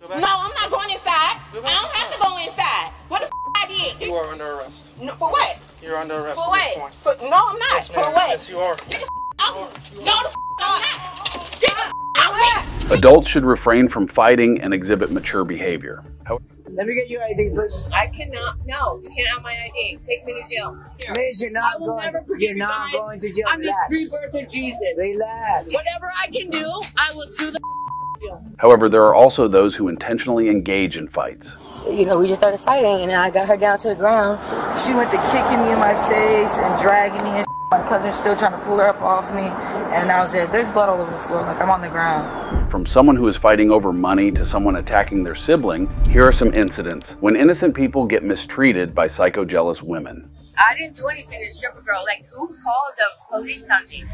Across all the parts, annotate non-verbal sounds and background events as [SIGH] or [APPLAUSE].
No, I'm not going inside. I don't have to go inside. What the f- I did? You are under arrest. No, for what? You're under arrest For what? For, no, I'm not. Yes, for what? Yes, you are. Get the f- out. No, the f- I'm not. Get the f- out. Adults should refrain from fighting and exhibit mature behavior. Let me get your ID, please. I cannot. No, you can't have my ID. Take me to jail. Here. Miss, you're I not will going. never forgive You're you not guys. going to jail. I'm the Relax. free birth of Jesus. Relax. Whatever I can do, I will sue the. However, there are also those who intentionally engage in fights. you know, we just started fighting, and I got her down to the ground. She went to kicking me in my face and dragging me, and my cousin's still trying to pull her up off me, and I was there. There's blood all over the floor, like I'm on the ground. From someone who is fighting over money to someone attacking their sibling, here are some incidents when innocent people get mistreated by psycho-jealous women. I didn't do anything to strip a girl. Like, who called the police on me?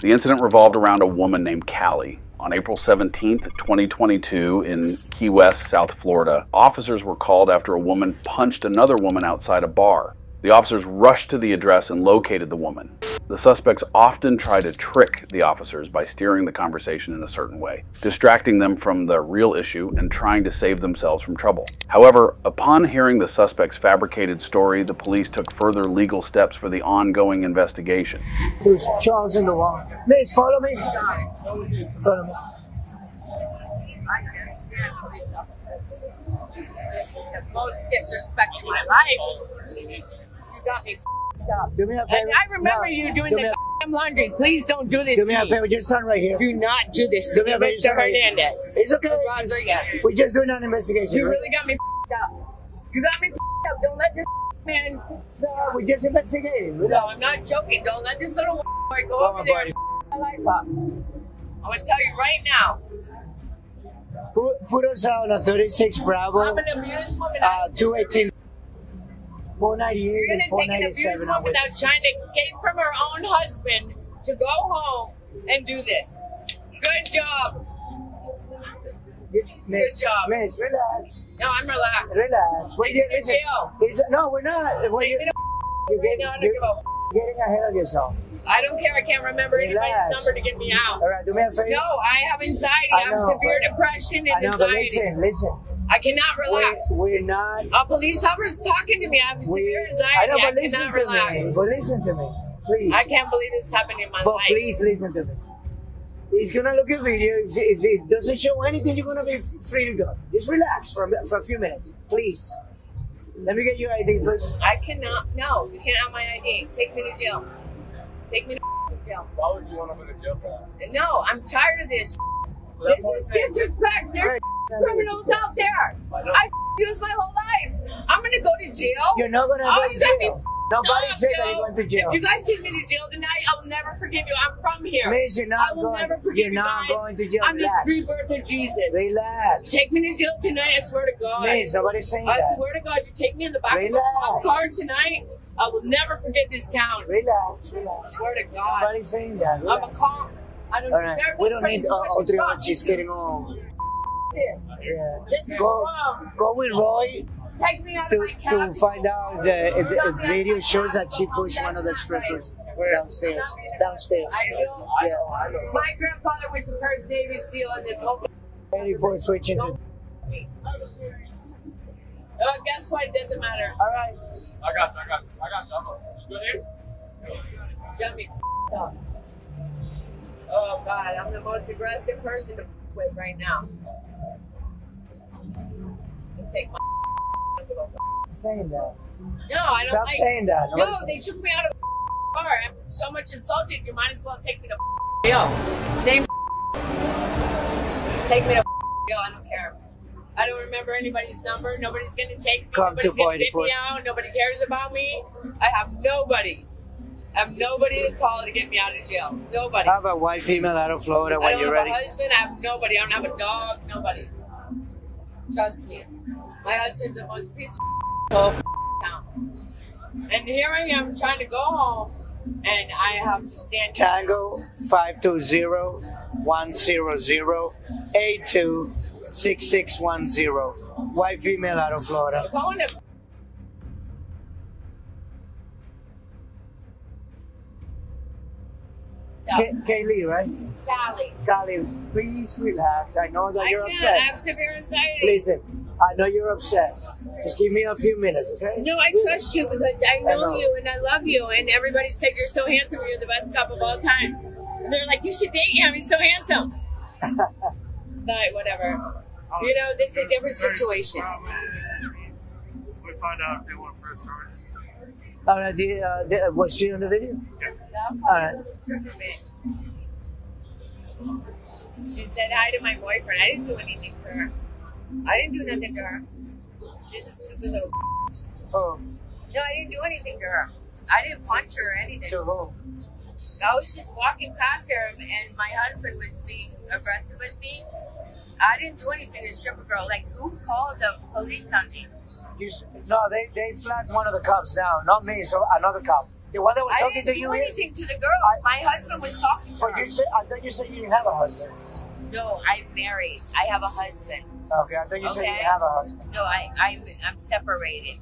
The incident revolved around a woman named Callie. On April 17, 2022, in Key West, South Florida, officers were called after a woman punched another woman outside a bar. The officers rushed to the address and located the woman. The suspects often try to trick the officers by steering the conversation in a certain way, distracting them from the real issue and trying to save themselves from trouble. However, upon hearing the suspect's fabricated story, the police took further legal steps for the ongoing investigation. There's Charles in the wall. Miss, follow me. Follow me. I understand police officers. This is the most disrespect in my life. Got me f***ed up. Do me a favor. And I remember No. you doing do the a, laundry. Please don't do this Do me to a favor. Just stand right here. Do not do this Do to me me, a favor. Mr. stand right. Hernandez. It's okay. Rodriguez. We're just doing an investigation. You right? really got me f***ed up. You got me f***ed up. Don't let this man. No, we're just investigating. No, I'm not joking. Don't let this little boy go Come over there buddy. my life up. I'm gonna tell you right now. Put, put us on a 36 Bravo, I'm an abused woman. uh, 218, 498, You're gonna take an abused 497. I'm woman that's trying to escape from her own husband to go home and do this. Good job. Miss, Good job. Miss, relax. No, I'm relaxed. Relax. When Take you, me to listen, no, we're not. Take you, me to you're right getting, now. I don't you're give a f- getting ahead of yourself. I don't care. I can't remember anybody's number to get me out. All right, do me a favor. No, I have anxiety. I I, have severe but- depression I and know, but anxiety. listen, listen. I cannot relax. we're not. A police officer's talking to me. I have We, severe anxiety. I know, I, listen cannot to relax. me. But listen to me, please. I can't believe this happened in my But life. please listen to me. He's gonna look at video. If, if it doesn't show anything, you're gonna be free to go. Just relax for a, for a few minutes, please. Let me get your ID, please. I cannot. No, you can't have my ID. Take me to jail. Take me to [LAUGHS] jail. Why would you want to go to jail for that? No, I'm tired of this. This is disrespect. There's [LAUGHS] criminals out there. I [LAUGHS] used my whole life. I'm gonna go to jail. You're not gonna Oh, go to jail. Nobody up, said yo. that you went to jail. If you guys take me to jail tonight, I'll never forgive you. I'm from here. Miss, you're I not will going. never forgive You're you not guys. going to jail. I'm the Relax. free birth of Jesus. Relax. Take me to jail tonight. I swear to God. Miss, nobody's saying I that. I swear to God, you take me in the back of Relax. my car tonight. I will never forget this town. Relax. I swear to God. Nobody's saying that. I'm a calm. I don't All right. We don't need uh, so much to other cross artists you. getting on. Yeah. This is Go, go with Roy Take me out to, of my to find out the, if the if video shows that she pushed one of the strippers downstairs. Downstairs. I feel- Yeah. My grandfather was the first Navy SEAL in this whole. Ready for switching. to- Oh, uh, guess what? It doesn't matter. All right. I got you. I got you. I got you. I'm a, you good here? Got me f***ed up. Oh God, I'm the most aggressive person to f- with right now. Take my. I don't give a f- Saying that. No, I don't Stop like. saying that. No, they took me out of the car. I'm so much insulted. You might as well take me to jail. Same. Take me to jail. I don't care. I don't remember anybody's number. Nobody's gonna take me. Come to Nobody's gonna get me out. Nobody cares about me. I have nobody. I have nobody to call to get me out of jail. Nobody. I have a white female out of Florida I when don't you're have ready. a husband. I have nobody. I don't have a dog. Nobody. Trust me. My husband's the most peaceful town. And here I am trying to go home, and I have to stand. Tango 520-100-826610. White female out of Florida. If I want to Kay- Kaylee, right? Callie. Kali, please relax. I know that I you're upset. I have severe anxiety. Listen, I know you're upset. Just give me a few minutes, okay? No, I trust you because I know, know. you and I love you. And everybody said you're so handsome. You're the best cop of all times. And they're like, you should date him. He's so handsome. [LAUGHS] but whatever. Oh, you know, this is a different situation. We find out if they want charges. All right, the, uh, the, was she on the video? All right. She said hi to my boyfriend. I didn't do anything for her. I didn't do nothing to her. She's a stupid little. Oh, No, I didn't do anything to her. I didn't punch her or anything. to whom? I was just walking past her, and my husband was being aggressive with me. I didn't do anything to stripper girl. Like, who called the police on me? You, no, they, they flagged one of the cops down. Not me, so another cop. The one that was I talking didn't to do you anything to the girl. My husband was talking to But her. you said, I thought you said you didn't have a husband. No, I'm married. I have a husband. Okay, I thought you said you Okay. didn't have a husband. No, I, I'm, I'm separated.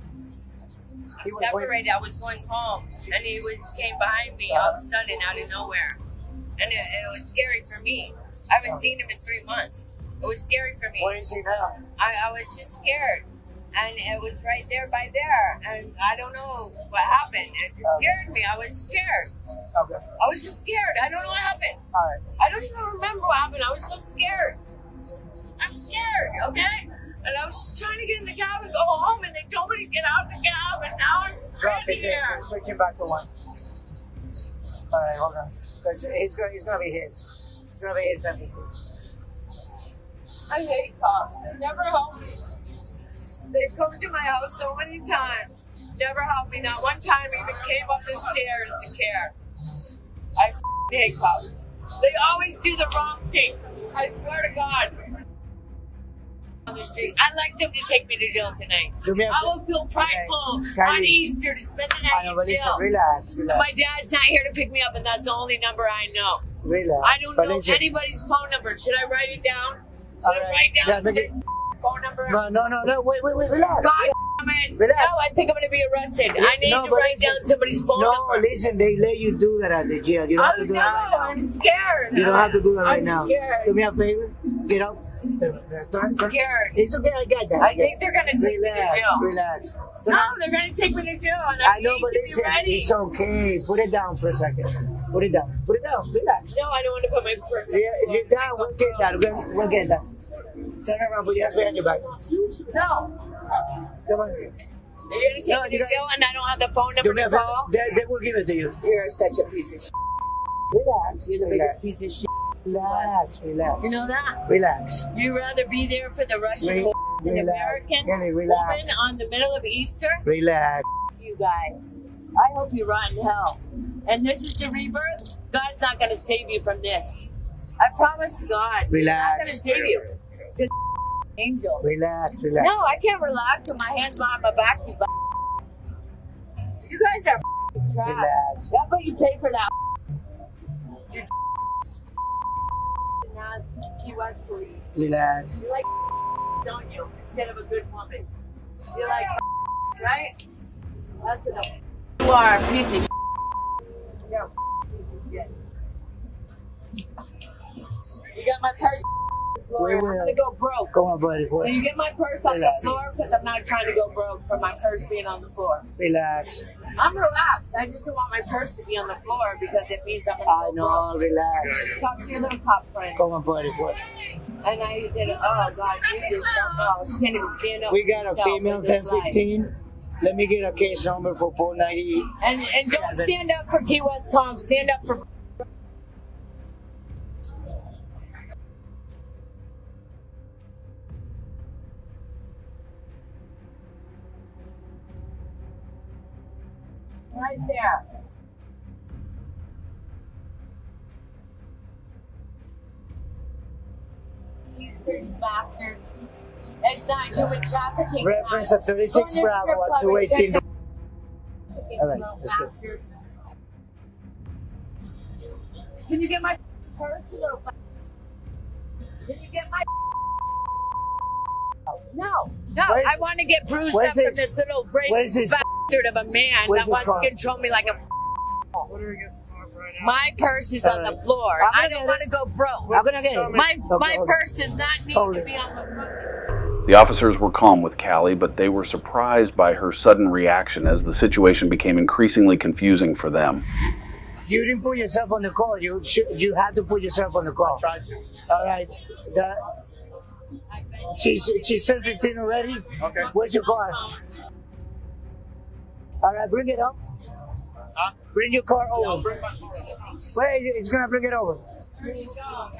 He I'm was separated. I was going home, and he was came behind me all of a uh-huh. sudden out of nowhere, and it, it was scary for me. I haven't seen him in three months. It was scary for me. What is he now? I, I was just scared. And it was right there by there. And I don't know what happened. It just scared me. I was scared. Okay, I was just scared. I don't know what happened. all right. I don't even remember what happened. I was so scared. I'm scared, okay? And I was just trying to get in the cab and go home, and they told me to get out of the cab, and now I'm stranded here. Switching back to one. All right, hold on. It's, it's, gonna, it's gonna be his. It's gonna be his nephew. I hate cops. They never help me. They've come to my house so many times. Never helped me. Not one time even came up the stairs to care. I hate cops. They always do the wrong thing. I swear to God. On the street. I'd like them to take me to jail tonight. Do me a- I will feel prideful Okay. on Easter to spend the night know, in jail. relax, My dad's not here to pick me up, and that's the only number I know. relax. I don't know anybody's phone number. Should I write it down? Should All I right. write down Yeah, but somebody's phone number? No, no, no, no, wait, wait, wait, relax. God damn it. Relax. No, I think I'm going to be arrested. I need No, to write listen. down somebody's phone No, number. listen, they let you do that at the jail. You don't have I to do know. that right now. I'm scared. You don't have to do that right I'm now. scared. Do me a favor. Get up. I'm scared. It's okay, I got that. I think they're going to take me to jail. relax. No, they're going to take me to jail. And I, I know, but listen, it's okay. Put it down for a second. Put it down. Put it down. Relax. No, I don't want to put my purse Yeah, if you're down, we'll get that. We'll, we'll get that. Turn around, put your hands behind your back. No. Uh, come on. You're going to take No, me to jail and I don't have the phone number to call? They, they will give it to you. You're such a piece of shit. Relax. You're the relax. biggest piece of shit. Relax. Relax. You know that? Relax. You'd rather be there for the Russian Re- than relax. American Kelly, woman on the middle of Easter? Relax. You guys. I hope you rot in hell. And this is the rebirth. God's not going to save you from this. I promise to God. He's not going to Relax. save you. This angel. Relax. Relax. No, I can't relax with my hands behind my back. You, you guys are trash. Relax. That's what you pay for that. Not U.S. police. Relax. You like don't you? Instead of a good woman. You like right? That's enough. You are a piece of shit. You're a piece of shit. You got my purse We I'm gonna go broke. Go on, buddy. For Can you get my purse on the floor? Because I'm not trying to go broke for my purse being on the floor. Relax. I'm relaxed. I just don't want my purse to be on the floor because it means I'm I gonna go know. Relax. Talk to your little pop friend. Come on, buddy. For And I did. Oh God, you just don't know. She can't even stand up. We got a female in this life. 1015. Let me get a case number for 490. And and don't stand up for Key West Kong. Stand up for. Right there. You dirty bastard. It's not human trafficking. Reference of 36 Go in your Bravo at 218. All right, let's go. Can you get my [LAUGHS] purse, little Can you get my No, no, Where's- I want to get bruised where's up from this little where's racist bastard of a man that wants car? to control me like a What are we against the car, My purse is on the floor. I'm gonna don't want to go broke. I'm gonna get it. My Okay, my hold it. purse does not need Hold to be on the floor. The officers were calm with Callie, but they were surprised by her sudden reaction as the situation became increasingly confusing for them. You didn't put yourself on the call. You should, you had to put yourself on the call. Tried to. All right. The, she's she's turned 15 already. Okay. Where's your car? All right, bring it up. Huh? Bring your car I'll over. bring my Wait, it's gonna bring it over. There you go.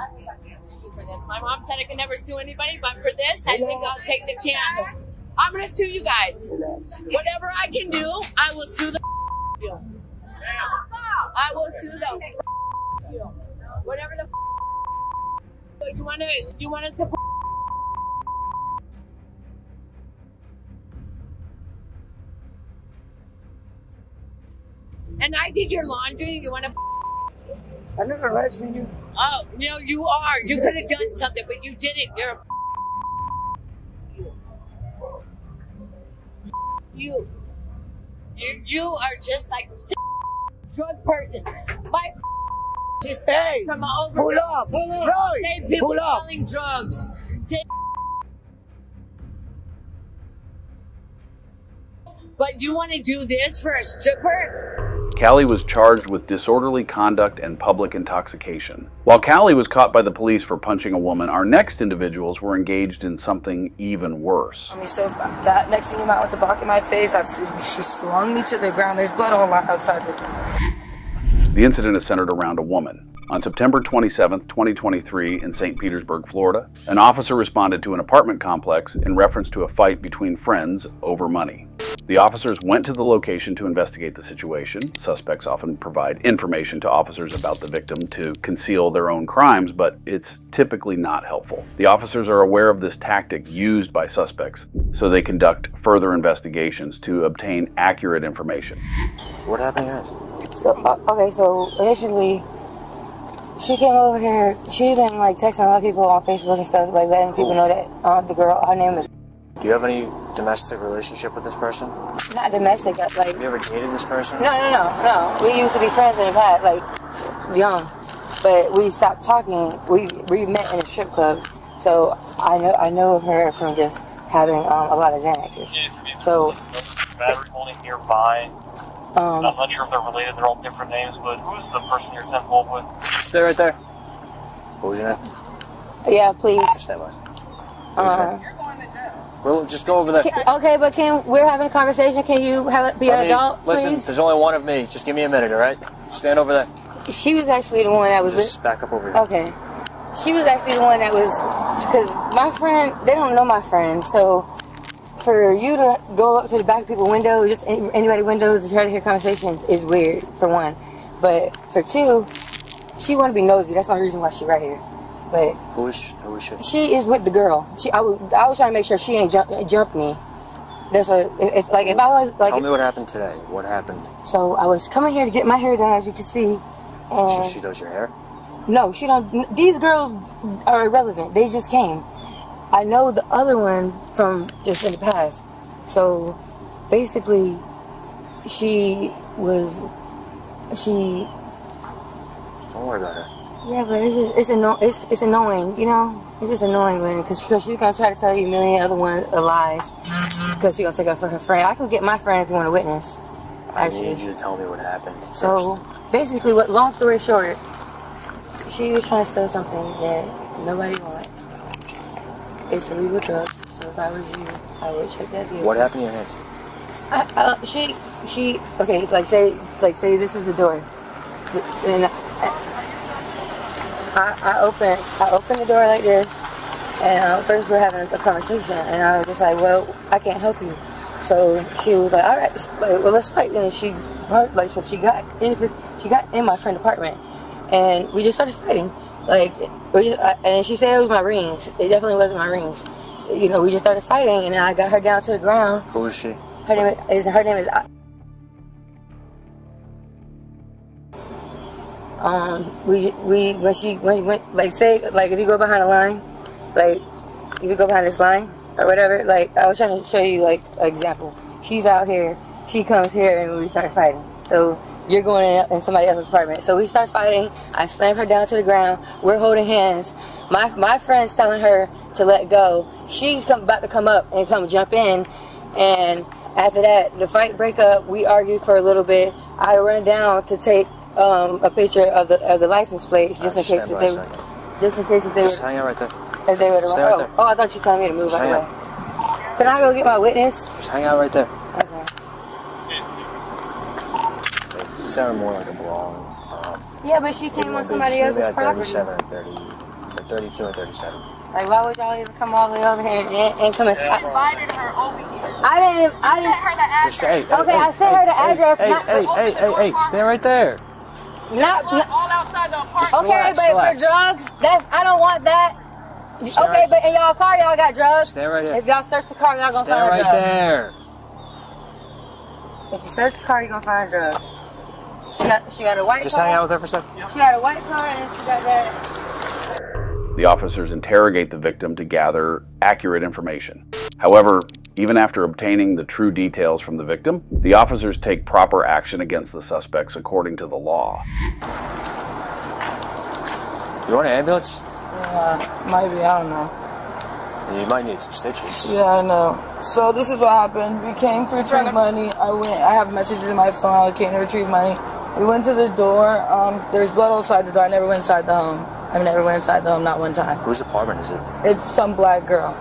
I think I can sue you for this. My mom said I could never sue anybody, but for this, I think I'll take the chance. I'm gonna sue you guys. Whatever I can do, I will sue the [LAUGHS] you. I will sue them. [LAUGHS] Whatever the [LAUGHS] you wanna you wanna support And I did your laundry. You want to? [LAUGHS] I never arresting you. Oh no, you are. You could have done something, but you didn't. You're a you. You you are just like drug person. My just Hey, from an over. pull up. Roy, Say people pull up. selling drugs. Say. But do you want to do this for a stripper? Callie was charged with disorderly conduct and public intoxication. While Callie was caught by the police for punching a woman, our next individuals were engaged in something even worse. I mean, so that next thing you went to block in my face. I, she slung me to the ground. There's blood all outside the door. The incident is centered around a woman. On September 27, 2023, in St. Petersburg, Florida, an officer responded to an apartment complex in reference to a fight between friends over money. The officers went to the location to investigate the situation. Suspects often provide information to officers about the victim to conceal their own crimes, but it's typically not helpful. The officers are aware of this tactic used by suspects, so they conduct further investigations to obtain accurate information. What happened? So uh, okay, so initially, she came over here. She's been like texting a lot of people on Facebook and stuff, like letting people know that um, the girl, her name is Do you have any domestic relationship with this person? not domestic. Like Have you ever dated this person? no, no, no, no. We used to be friends in the past, like young, but we stopped talking. We we met in a strip club, so I know I know her from just having um, a lot of Xanaxes. So battery holding nearby. Um, I'm not sure if they're related. They're all different names, but who's the person you're involved with? Stay right there. What was your name? yeah, please. Stay by. Uh, Well, just go over there. can- okay, but can we're having a conversation? Can you have be Let an me- adult, listen, please? there's only one of me. Just give me a minute, all right? Stand over there. She was actually the one that was. Just back up over here. Okay. She was actually the one that was, because my friend, they don't know my friend, so for you to go up to the back of people's windows, just any- anybody windows to try to hear conversations is weird, for one. But for two, she want to be nosy. That's the only reason why she right here. But Who is who is she? she is with the girl. She, I was, I was trying to make sure she ain't jump, jump me. That's what, if, if like, if I was, like, Tell me what happened today. What happened? so I was coming here to get my hair done, as you can see. And She, she does your hair? no, she don't. These girls are irrelevant. They just came. I know the other one from just in the past. So basically, she was. She. Don't worry about her. Yeah, but it's just it's anno- it's it's annoying, you know. It's just annoying when because because she's gonna try to tell you a million other ones of lies mm-hmm. because she's gonna take up for her friend. I can get my friend if you want to witness. I Actually, need you to tell me what happened. so basically, what? Long story short, she was trying to sell something that nobody wants. It's illegal drugs. So if I was you, I would check that vehicle. What happened to your hands? I, uh, she she okay. Like say like say this is the door, and I I open I open the door like this, and uh, first we're having a conversation, and I was just like, well, I can't help you. So she was like, all right, well, let's fight. And she like so she got in she got in my friend's apartment, and we just started fighting. Like, we just, I, and she said it was my rings. It definitely wasn't my rings. So, you know, we just started fighting, and I got her down to the ground. Who is she? Her name is her name is um we we when she when she went like say like if you go behind a line like if you go behind this line or whatever like I was trying to show you like an example She's out here. She comes here and we start fighting. So you're going in, in somebody else's apartment. So we start fighting. I slam her down to the ground. We're holding hands. My my friend's telling her to let go. She's come, about to come up and come jump in. And after that, the fight break up. We argue for a little bit. I run down to take um, a picture of the of the license plate just in Just case stand if by a they just in case if they Just were hang out right there. if they were to Stay run. right Oh, there. oh, I thought you told me to move Just right away. Can I go get my witness? Just hang out right there. Okay. It sounded more like a brawl. Um, Yeah, but she came on somebody else's at property. 37 or 30, or 32 or 37. Like, why would y'all even come all the way over here and, and come and? I, invited her over here. I didn't. I didn't. Her the address. Just, hey, hey, Okay, hey, I sent hey, her the hey, address, Hey, not- hey, hey, hey, hey, stay right there. Not, All, not all outside the apartment. Just okay, relax, but relax. for drugs, that's I don't want that. Stay okay, right- but in y'all car, y'all got drugs. Stay right there. If y'all search the car, y'all gonna Stay find right drugs. there. If you search the car, you gonna find drugs. She got she got a white Just car. hang out with her for a second. She got a white car and she got that. The officers interrogate the victim to gather accurate information. However, even after obtaining the true details from the victim, the officers take proper action against the suspects according to the law. You want an ambulance? Yeah, maybe I don't know. You might need some stitches. Yeah, I know. So this is what happened. We came to retrieve money. I went. I have messages in my phone. I came to retrieve money. We went to the door. Um, there's blood outside the door. I never went inside the home. I never went inside the home, not one time. Whose apartment is it? It's some black girl.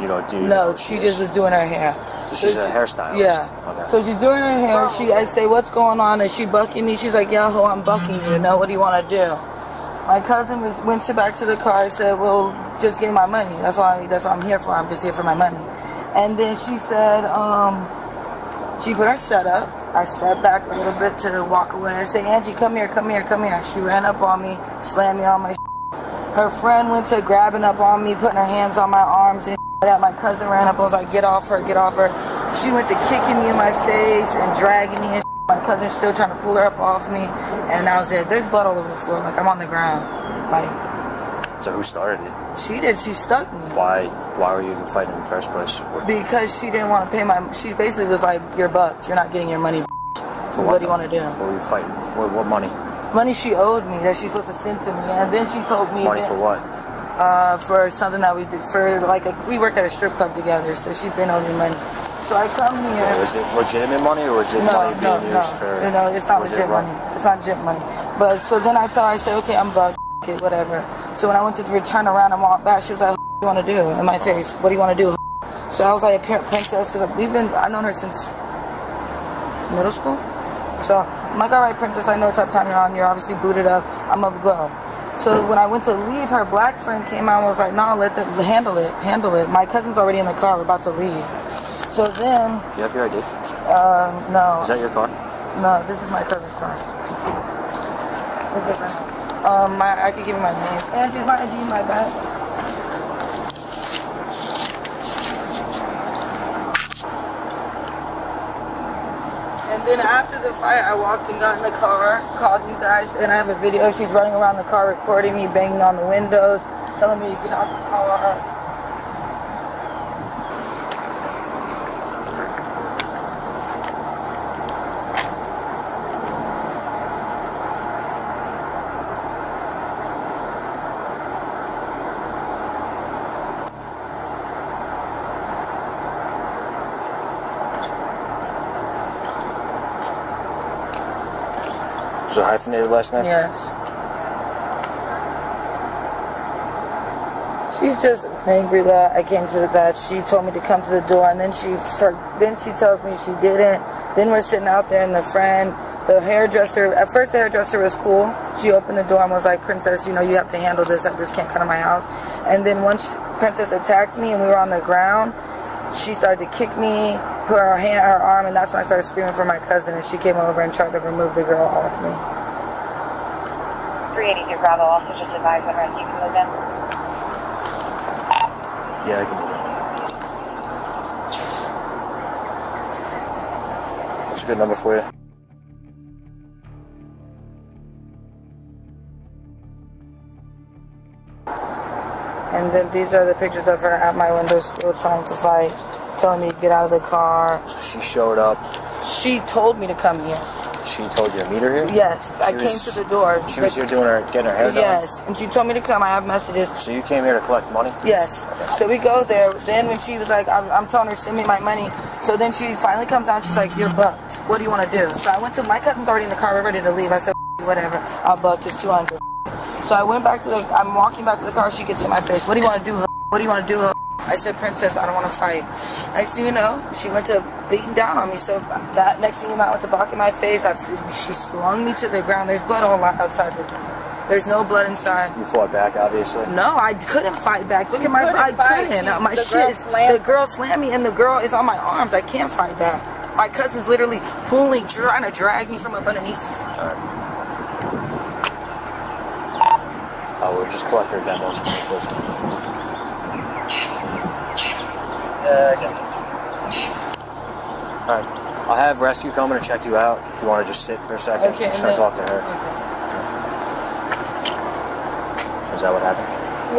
You know, do No, she just was doing her hair. So she's a hairstylist. Yeah. Okay. So she's doing her hair. She, I say, what's going on? And she bucking me. She's like, yeah, ho, I'm bucking you. Now what do you want to do? My cousin was went to back to the car. I said, well, just give me my money. That's why. That's what I'm here for. I'm just here for my money. And then she said, um, she put her set up. I stepped back a little bit to walk away. I said, Angie, come here, come here, come here. She ran up on me, slammed me on my. Her friend went to grabbing up on me, putting her hands on my arms and that. My cousin ran up. I was like, get off her, get off her. She went to kicking me in my face and dragging me. And my cousin's still trying to pull her up off me. And I was there. There's blood all over the floor. Like I'm on the ground. Like So who started it? she did. She stuck me. Why? Why were you even fighting in the first place? Because she didn't want to pay my. She basically was like, "You're bucked. You're not getting your money. What do you want to do?" What were you fighting? What, what money? Money she owed me that she's supposed to send to me, and then she told me Money that, for what? uh, for something that we did for like a, we work at a strip club together, so she been owing me money. So I come here. Was it legitimate money or was it No, money no, being no, used for? no, it's not was it legit money. It's not legit money. But so then I tell her, I say, okay, I'm bugged, okay, whatever. So when I went to return around and walk back, she was like, what you want to do? In my face, what do you want to do? So I was like, a parent princess, because we've been, I've known her since middle school. So I'm like, all right, princess, I know what type of time you're on. You're obviously booted up. I'm of glow. So when I went to leave, her black friend came out and was like, no, let them handle it, handle it. My cousin's already in the car. We're about to leave. So then, You have your ID? um, no. Is that your car? No, this is my cousin's car. Um, my, I could give you my name. Angie, my ID in my bag. And then after the fight, I walked and got in the car, called you guys, and I have a video. She's running around the car recording me, banging on the windows, telling me to get out the car. Was it hyphenated last name? Yes. She's just angry that I came to the that she told me to come to the door and then she for, then she tells me she didn't. Then we're sitting out there and the friend, the hairdresser, at first the hairdresser was cool. She opened the door and was like, Princess, you know, you have to handle this. This can't come to my house. And then once Princess attacked me and we were on the ground, she started to kick me, put her hand, her arm, and that's when I started screaming for my cousin and she came over and tried to remove the girl off me. 382 Bravo also just advised on rescue can move in. Yeah, I can do that. What's a good number for you? And then these are the pictures of her at my window still trying to fight. Telling me to get out of the car. So she showed up. She told me to come here. She told you to meet her here? Yes, I She came to the door. She was here doing her, getting her hair done? Yes, and she told me to come. I have messages. So you came here to collect money? Yes. So we go there. Then when she was like, I'm, I'm telling her, send me my money. So then she finally comes out. She's like, you're bucked. What do you want to do? So I went to, my cousin's already in the car. We're ready to leave. I said, whatever. I'll bucked. It's 200. So I went back to the, I'm walking back to the car. She gets in my face. What do you want to do? What do you want to do? Huh?" I said, Princess, I don't want to fight. Next thing you know, she went to beating down on me. So that next thing you know, I went to blocking my face. I, she slung me to the ground. There's blood all outside the door. There's no blood inside. You fought back, obviously. No, I couldn't fight back. Look at my, I couldn't fight. couldn't. My the shit girl is, slammed- the girl slammed me and the girl is on my arms. I can't fight back. My cousin's literally pulling, trying to drag me from up underneath. Oh, we'll just collect their demos from the police. Alright. I'll have rescue coming to check you out if you want to just sit for a second. Okay, I'm just trying to talk to her. So is that what happened?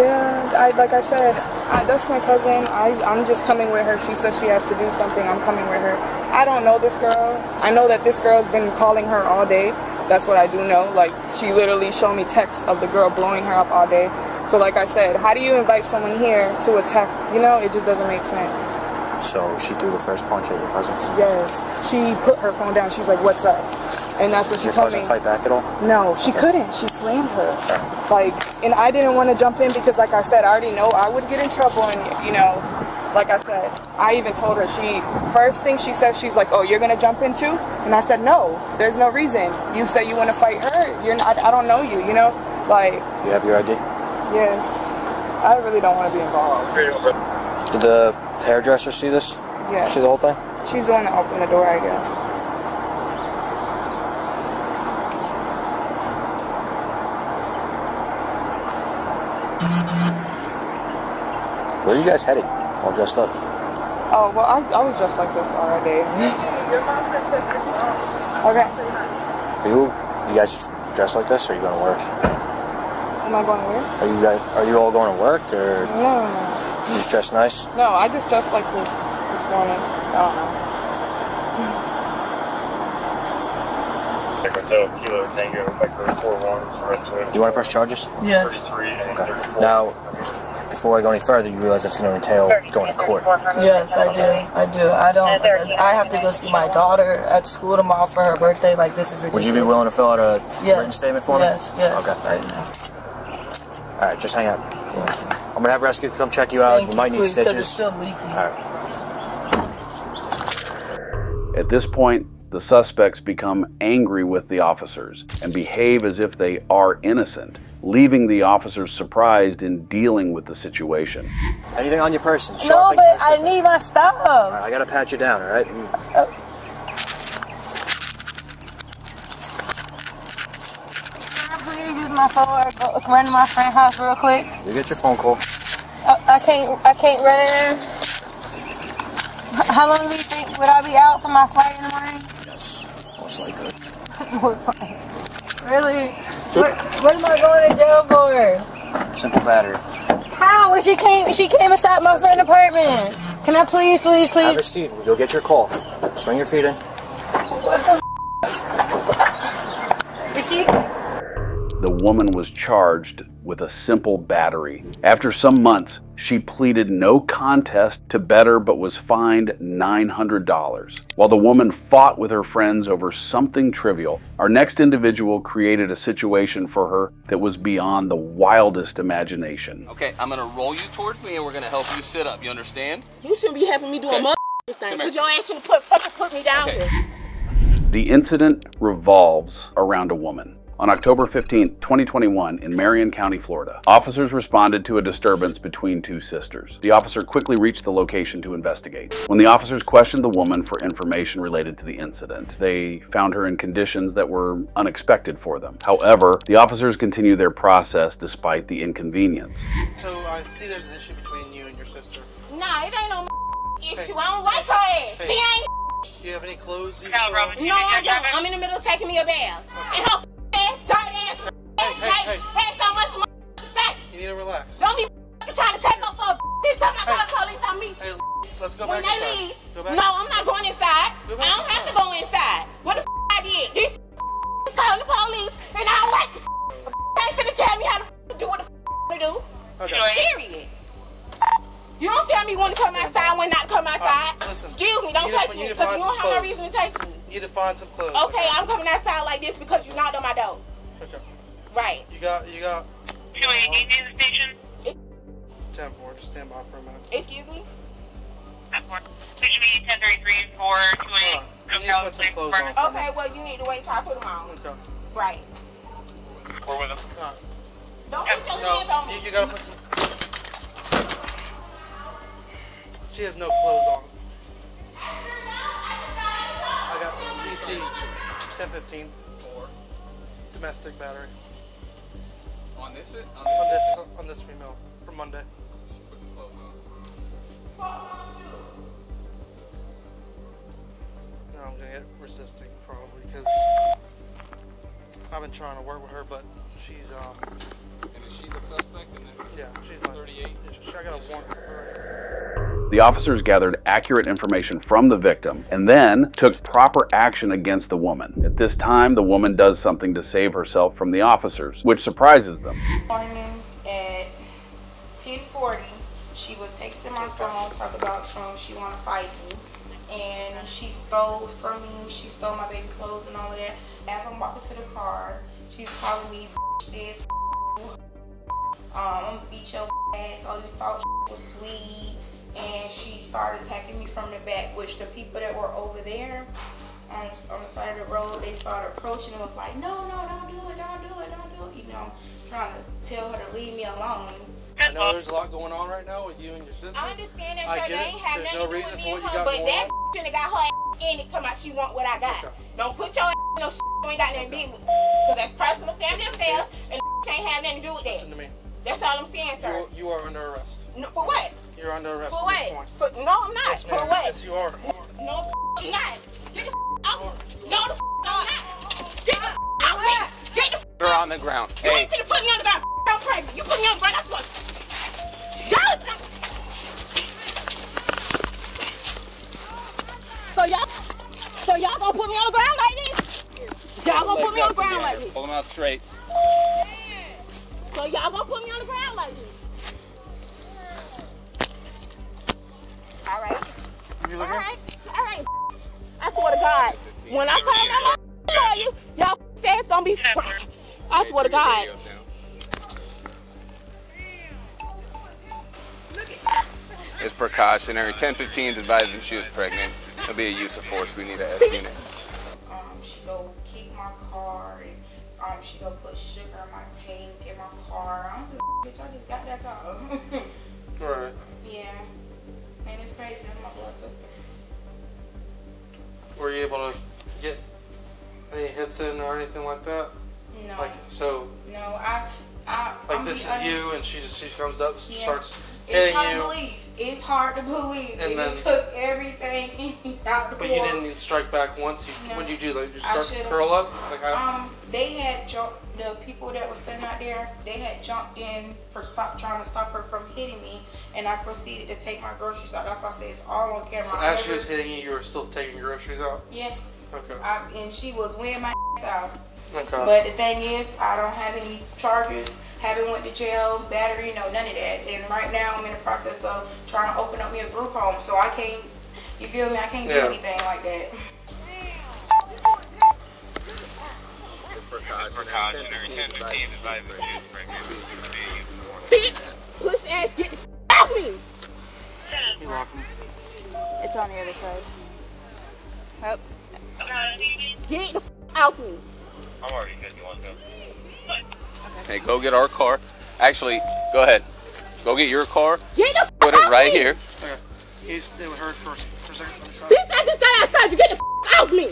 Yeah, I like I said, I, that's my cousin. I I'm just coming with her. She says she has to do something. I'm coming with her. I don't know this girl. I know that this girl's been calling her all day. That's what I do know. Like she literally showed me texts of the girl blowing her up all day. So like I said, how do you invite someone here to attack? You know, it just doesn't make sense. So she threw the first punch at your cousin. Yes, she put her phone down. She's like, "What's up?" And that's what Did she your told cousin me. fight back at all? No, she couldn't. She slammed her. Like, and I didn't want to jump in because, like I said, I already know I would get in trouble. And you know, like I said, I even told her she first thing she said, she's like, "Oh, you're gonna jump in too?" And I said, "No, there's no reason. You say you want to fight her. You're not. I don't know you. You know, like, You have your ID? Yes, I really don't want to be involved. Did the hairdresser see this? Yes, See the whole thing? she's the one that opened the door, I guess. Where are you guys headed? All dressed up. Oh well, I, I was dressed like this all day. [LAUGHS] okay, Are you you guys dressed like this or are you going to work? Am I going where? Are you guys are you all going to work or No, no. you just dressed nice? No, I just dressed like this this morning. I don't know. Hotel Kilo Tango, Vector 41, Red Do you want to press charges? Yes. 33 and 34. Now, before I go any further, you realize that's going to entail going to court. Yes, I do. I do. I don't. I have to go see my daughter at school tomorrow for her birthday. Like this is ridiculous. Would you be willing to fill out a Yes. written statement for Yes. me? Yes. Okay. Right now. All right, just hang out. I'm gonna have rescue come check you out. Thank you might need please, 'cause stitches. It's still leaking. All right. At this point, the suspects become angry with the officers and behave as if they are innocent, leaving the officers surprised in dealing with the situation. Anything on your person? No, but I need my All stuff. right, I gotta pat you down. All right. Can uh, I please use my phone or go run to my friend's house real quick? You get your phone call. I, I can't. I can't run in there. How long do you think would I be out for my flight in the morning? Yes, most likely. [LAUGHS] really? What, what am I going to jail for? Simple battery. How? She came, she came inside my friend's apartment. Can I please, please, Have a please? seat. You'll get your call. Swing your feet in. What the? Is she? The woman was charged with a simple battery. After some months, she pleaded no contest to better but was fined $900. While the woman fought with her friends over something trivial, our next individual created a situation for her that was beyond the wildest imagination. Okay, I'm gonna roll you towards me and we're gonna help you sit up. You understand? You shouldn't be helping me do a Okay. mother thing, because here. your ass shouldn't put, put me down Okay. here. The incident revolves around a woman. On October 15, 2021, in Marion County, Florida, officers responded to a disturbance between two sisters. The officer quickly reached the location to investigate. When the officers questioned the woman for information related to the incident, they found her in conditions that were unexpected for them. However, the officers continued their process despite the inconvenience. So I see there's an issue between you and your sister. Nah, it ain't no issue. I don't like her ass. She ain't. Do you have any clothes you No, I don't. I'm in the middle of taking me a bath. And her hey, hey. Hey. You need to relax. Don't be trying to take off for this time I call the police on me. Let's go when back they. Leave, go back. No, I'm not going inside. I don't have to go inside. What the did? These called the police and I don't like the f tell me how to do what the do. Period. You don't tell me when to come outside, when not to come outside. Excuse me, don't touch me, because you don't have no reason to touch me. You to find some clothes. Okay, I'm coming outside like this because you knocked on my door. Okay. Right. You got, you got. Two eighty near the station. Ten four. Just stand by for a minute. Excuse me. Station B ten thirty three for two eight. You need to put some clothes on. Okay, well you need to wait till I put them on. Okay. Right. We're with him. Don't put your No, hands on me. you, you gotta put some. She has no clothes on. I got DC 1015. Domestic battery. On this it? On On this this, on this female for Monday. Put the clothes on. No, I'm gonna get resisting probably because I've been trying to work with her, but she's um. And is she the suspect in this? Yeah, she's my 38. I got a warrant. The officers gathered accurate information from the victim and then took proper action against the woman. At this time, the woman does something to save herself from the officers, which surprises them. morning at 10:40, she was texting my phone, talking about some she want to fight me, and she stole from me. She stole my baby clothes and all of that. As I'm walking to the car, she's calling me this. Um, I'm gonna beat your ass. Oh, you thought was sweet, and she started attacking me from the back. Which the people that were over there on, on the side of the road, they started approaching and was like, no, no, don't do it, don't do it, don't do it. You know, trying to tell her to leave me alone. I know there's a lot going on right now with you and your sister. I understand that, I sir. get They ain't have There's nothing no to do reason with me and you her, but that on. shouldn't have got her in it talking about she want what I got. Don't put your in no shit you ain't got nothing to do with. Because that's personal family affairs, and [LAUGHS] can't have nothing to do with that. Listen to me. That's all I'm saying, sir. You, you are under arrest. No, for what? You're under arrest For what? For, no, I'm not. Yes, For what? Yes, you are. No, I'm not. Get the out. No, the I'm not. Get the out me. Get the her on the ground. You Hey, ain't finna put me on the ground. I'm pregnant. You put me on the ground. That's what. Y'all. So y'all. So y'all gonna put me on the ground like this? Y'all gonna put me on the ground like this? Pull them out straight. So y'all gonna put me on the ground like this? You All right. All right. I swear to God, when I call my mom you, y'all say it's gonna be. I swear to God. It's precautionary. 1015 is advising she was pregnant. It'll be a use of force. We need a S unit. Um, she go kick my car, and um, she go put sugar in my tank in my car. I don't give a bitch. I just got that [LAUGHS] car. Right. yeah, and it's crazy. You able to get any hits in or anything like that? No. Like so, No, I, I. like I'm this is you, and she just she comes up, and Yeah. starts hitting you. It's hard to believe. And then- it took everything [LAUGHS] out the but you didn't even strike back once. You, No. What did you do? Like you start should've- curl up? Like I, Um, they had jumped. The people that was standing out there, they had jumped in for stop trying to stop her from hitting me, and I proceeded to take my groceries out. That's why I say it's all on camera. so as she was hitting you, you were still taking your groceries out. Yes. Okay. I, and she was wearing my [LAUGHS] ass out. Okay. But the thing is, I don't have any charges. Haven't went to jail, battery, no, none of that. And right now, I'm in the process of trying to open up me a group home, so I can't. You feel me? I can't Yeah. do anything like that. It's precautionary. 1015 is advising she was pregnant. Bitch, pussy ass, get the off me. You're welcome. It's on the other side. Yep. Get the off me. I'm already 51 though. Hey, go get our car. Actually, go ahead. Go get your car. Get the Put it right me. here. Okay. He's it would hurt for, for a second. on the side. Bitch, I just got outside. You get the off me.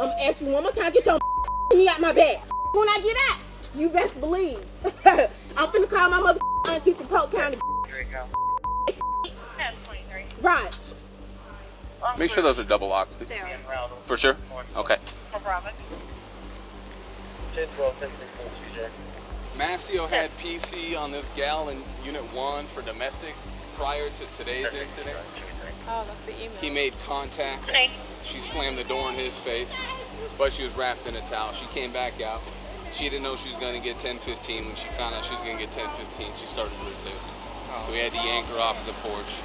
I'm gonna ask you one more time. Get your [LAUGHS] me out my bed. [LAUGHS] When I get out, you best believe. [LAUGHS] I'm finna call my mother auntie from Polk County. Right. Make sure those are double locked. For sure? Okay. For Bravo. Mascio had PC on this gal in Unit 1 for domestic prior to today's incident. Oh, that's the email. He made contact. She slammed the door in his face. but she was wrapped in a towel. She came back out. She didn't know she was going to get 10-15. When she found out she was going to get 10-15, she started to resist. So we had to yank her off of the porch.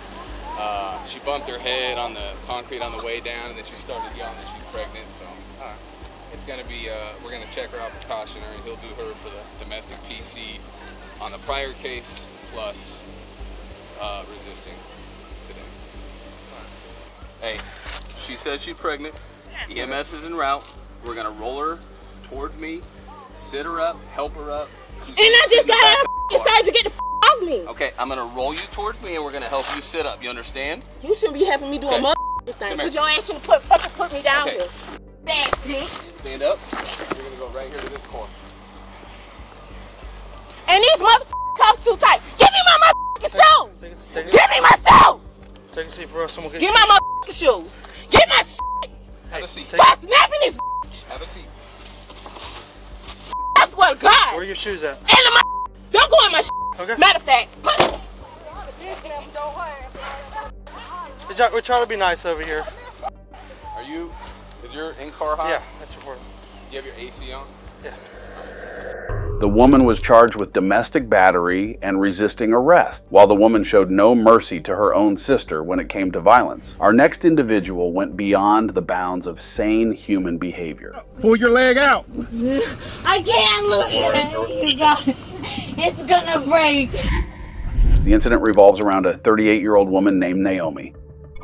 Uh, she bumped her head on the concrete on the way down, and then she started yelling that she's pregnant. So it's going to be, uh, we're going to check her out precautionary. He'll do her for the domestic PC on the prior case, plus uh, resisting today. Hey, she says she's pregnant. EMS is en route. We're gonna roll her towards me, sit her up, help her up. She's And I just got out of the side to get the off me. Okay, I'm gonna roll you towards me and we're gonna help you sit up. You understand? You shouldn't be helping me do a Okay. mother thing. Cause here. your ass shouldn't put put me down Okay. here. Bad bitch. Stand up. You're gonna go right here to this corner. And these mother cuffs too tight. Give me my motherfucking shoes. Take a, Give me my shoes. take a seat for us. Someone get Give you my motherfucking shoes. Give my Shit. Have a seat. Stop snapping this Have a seat. I swear to God. Where are your shoes at? The my don't go in my Okay. Matter of fact, put We're trying to be nice over here. Are you? Is your in-car hot? Yeah, that's recording. You have your AC on? Yeah. The woman was charged with domestic battery and resisting arrest, while the woman showed no mercy to her own sister when it came to violence. Our next individual went beyond the bounds of sane human behavior. Pull your leg out. I can't lose it. you guys. It's gonna break. The incident revolves around a 38 year old woman named Naomi.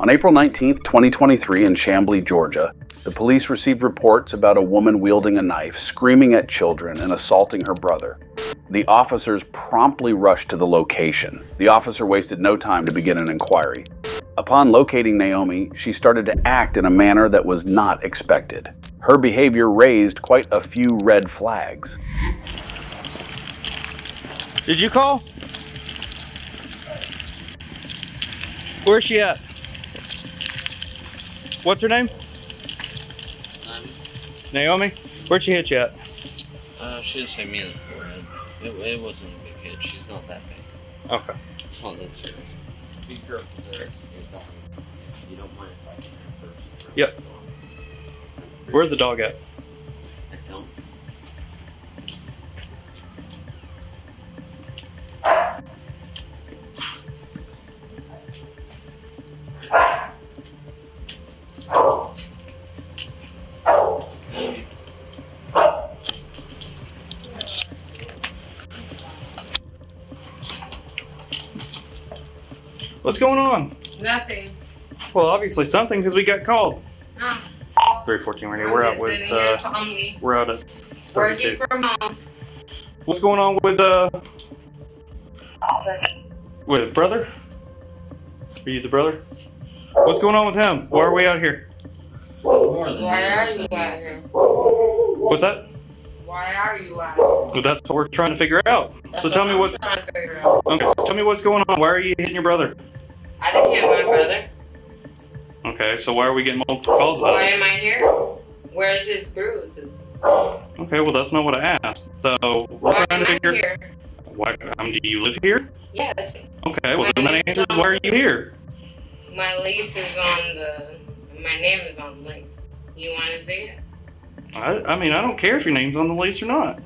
On April 19, 2023, in Chamblee, Georgia, the police received reports about a woman wielding a knife, screaming at children, and assaulting her brother. The officers promptly rushed to the location. The officer wasted no time to begin an inquiry. Upon locating Naomi, she started to act in a manner that was not expected. Her behavior raised quite a few red flags. Did you call? Where's she at? What's her name? Naomi? Where'd she hit you at? Uh, she just hit me in the forehead. It, it wasn't a big hit. She's not that big. Okay. It's not that serious. Be careful there. You don't mind if I can first? Yep. Where's the dog at? I don't. What's going on? Nothing. Well, obviously something because we got called. Oh, 314 radio. We're out with. Uh, we're out at working 32. from home. What's going on with uh? With brother? Are you the brother? What's going on with him? Why are we out here? Why are you out here? What's that? Why are you out here? Well, that's what we're trying to figure out. So tell me what's trying to figure out. okay. So tell me what's going on. Why are you hitting your brother? I didn't hit my brother. Okay, so why are we getting multiple calls about Why it? am I here? Where's his bruises? Okay, well that's not what I asked. So we're Why trying to figure. here? Why? Um, do you live here? Yes, Okay, well then that answers why are you here? my lease is on the. My name is on the lease. You want to see it? I, I mean, I don't care if your name's on the lease or not.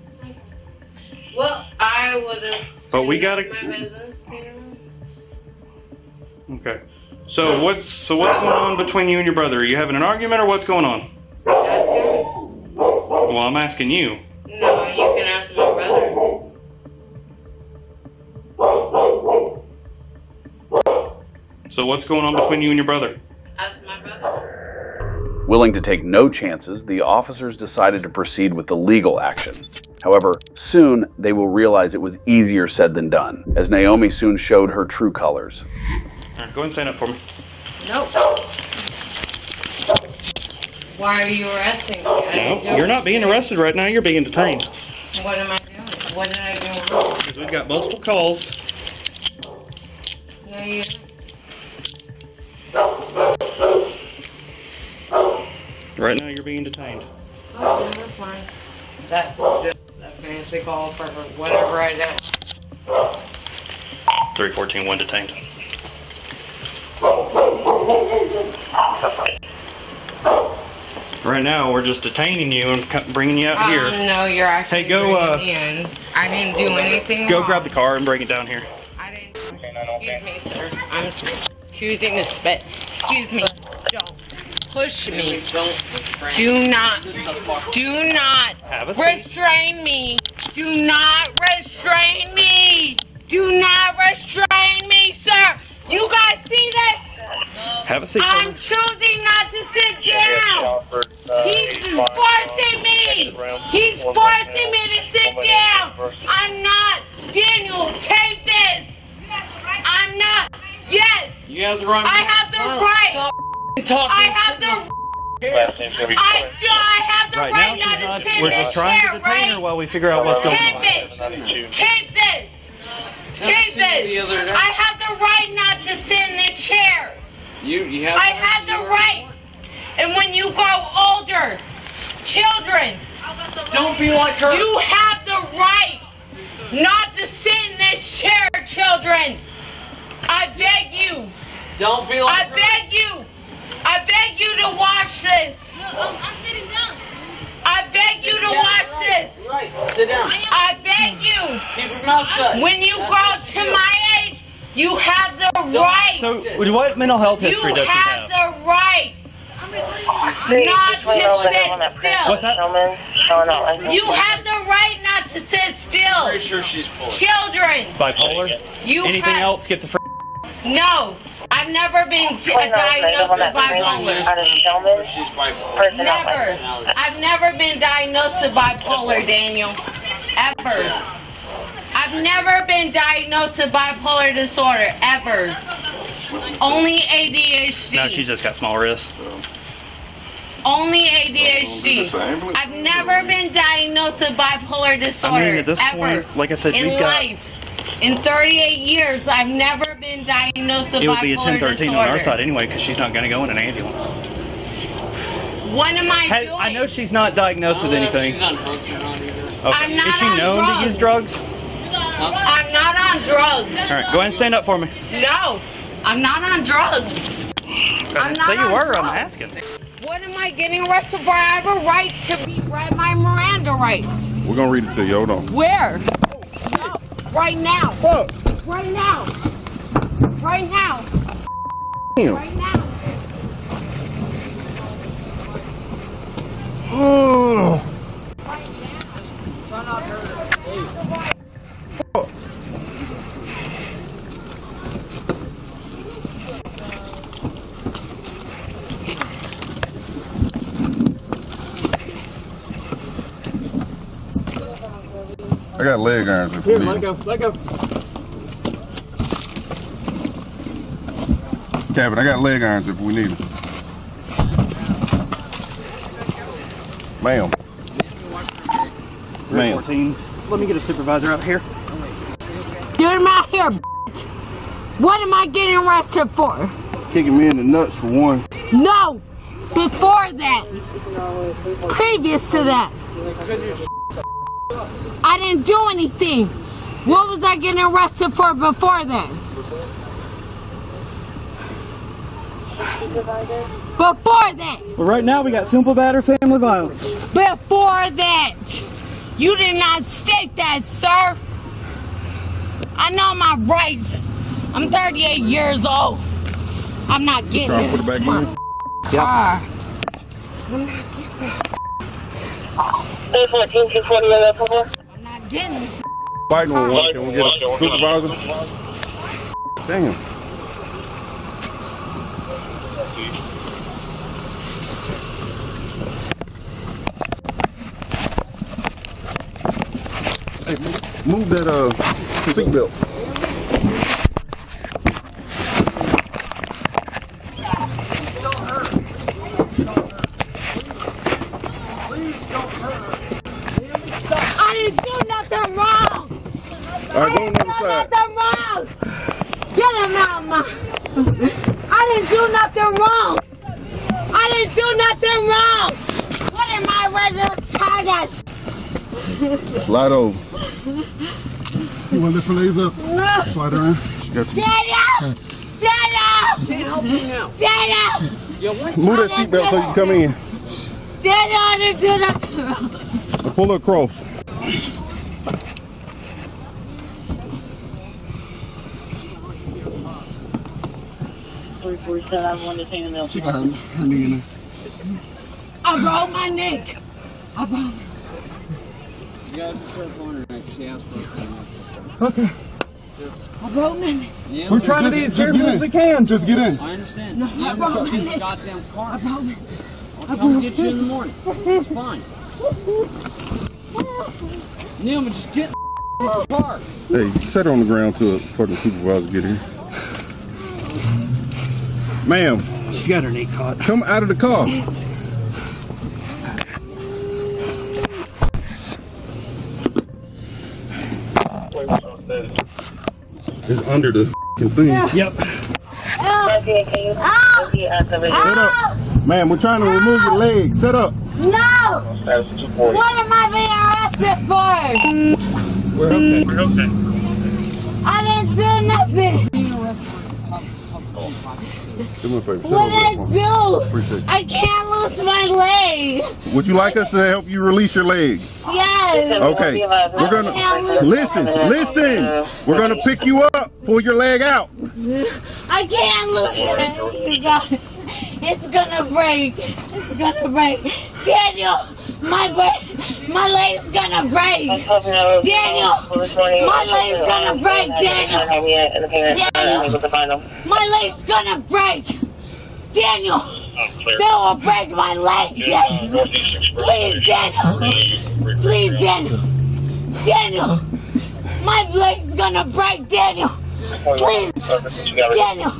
Well, I was just. But we gotta- My business, you know? Okay. So what's so what's going on between you and your brother? Are you having an argument or what's going on? That's good. Well, I'm asking you. No, you can ask my brother. So what's going on between you and your brother? Ask my brother. Willing to take no chances, the officers decided to proceed with the legal action. However, soon they will realize it was easier said than done, as Naomi soon showed her true colors. Right, go and sign up for me. Nope. Why are you arresting me? No, you're not being arrested right now. You're being detained. What am I doing? What did I do wrong? Because we've got multiple calls. No, you. Right now, you're being detained. Oh, that's fine. That's just a fancy call for whatever I did. 314 one detained. Right now, we're just detaining you and bringing you out here. Um, no, you're actually Hey, go, uh, in. I didn't do anything Go wrong. grab the car and bring it down here. I didn't. Excuse me, sir. I'm choosing to spit. Excuse me. Don't push me. Do not. Do not Have a seat. restrain me. Do not restrain me. Do not restrain me, sir. You guys see this? Have a seat. I'm choosing not to sit down. He's forcing me. He's forcing me to sit down. I'm not. Daniel, take this. I'm not. Yes. You have the right. I have the right. I have the. I do. I have the Right right, now, not she's not. to sit We're just trying to detain right? her while we figure out what's going on. this. Take this. Take this. I have the right not to sit in the chair. You, you have. I have the right. And when you grow older, children, Don't be like her. you have the right not to sit in this chair, children. I beg you. Don't be like I her. beg you. I beg you to watch this. I beg you to watch this. Right. Sit down. I beg you. Keep your mouth shut. When you That's grow the to deal. my age, you have the right. So, what mental health you history does she have You have? the right See, not to sit still. What's that? You have the right not to sit still. Pretty sure she's full. Children, Bipolar? you Anything have, else? Schizophrenia? No, I've never been t- diagnosed with bipolar. She's bipolar. Never. I've never been diagnosed with bipolar, Daniel. Ever. I've never been diagnosed with bipolar disorder, ever. Only ADHD. No, she's just got small wrists. Only ADHD. I've never been diagnosed with bipolar disorder. I mean, at this ever. point, like I said, in we've got. life. In 38 years, I've never been diagnosed with It would be a bipolar 1013 disorder. on our side anyway, because she's not going to go in an ambulance. What am I Hey, doing? I know she's not diagnosed with anything. She's on drugs or not either. Okay. I'm not Is she on known drugs. to use drugs? I'm not on drugs. All right, go ahead and stand up for me. No, I'm not on drugs. I I'm didn't not say you on were. I'm drugs. asking. What am I getting arrested for? I have a right to be read my Miranda rights. We're gonna read it to you. Hold on. Where? Right now. Fuck. Right now. Right now. Damn. Right now. Oh. I got leg irons if you need. them. go, let go. Captain, I got leg irons if we need them. Ma'am. Ma'am. 14. Let me get a supervisor out here. Get him out here, bitch. What am I getting arrested for? Kicking me in the nuts for one. No, before that. Previous to that. I didn't do anything. What was I getting arrested for before that? Before that. Well, right now we got simple battery family violence. Before that. You did not state that, sir. I know my rights. I'm 38 years old. I'm not getting Trying to put it back in? car. I'm not getting this. I'm not getting this. One. Can we get a supervisor? Damn. Hey, move- move that uh seatbelt. I didn't do nothing wrong. All right, go on the do other side. nothing wrong. Get him out, ma. I didn't do nothing wrong. I didn't do nothing wrong. What are my original charges? Slide over. You want to lift her legs up? No. Slide her in. She got you. Daniel! Daniel! Can't help you now. Daniel! Yeah, what? Move that seatbelt so you can come in. Daniel, I didn't do that. Now pull her across. She got her, her knee in there. I broke my neck. I broke. You gotta just start next. She asked for Okay. Just. I broke my neck. Yeah, We're trying to be as careful as we can. Just get in. I understand. No, yeah, I broke my get in the neck. goddamn car. I broke my I'll come get you in the morning. It's fine. Neil, just get in the car. Hey, set her on the ground till for the supervisor get here. Ma'am. She's got her knee caught. Come out of the car. It's under the f***ing thing. Yep. Set up. Ma'am, we're trying to remove your leg. Set up. No! What am I being arrested for? We're okay. We're okay. I didn't do nothing. Do me a favor. What did I do? Appreciate. I can't lose my leg. Would you like us to help you release your leg? Yes. Okay. We're gonna listen. Listen. We're gonna pick you up. Pull your leg out. I can't lose it. It's gonna break. It's gonna break. Daniel, my break, my leg's gonna break. Daniel, my leg's gonna break. Daniel, Daniel, my leg's gonna break. Daniel, they will break my leg. Daniel, please, Daniel, please, Daniel, Daniel, my leg's gonna break. Daniel, please, Daniel,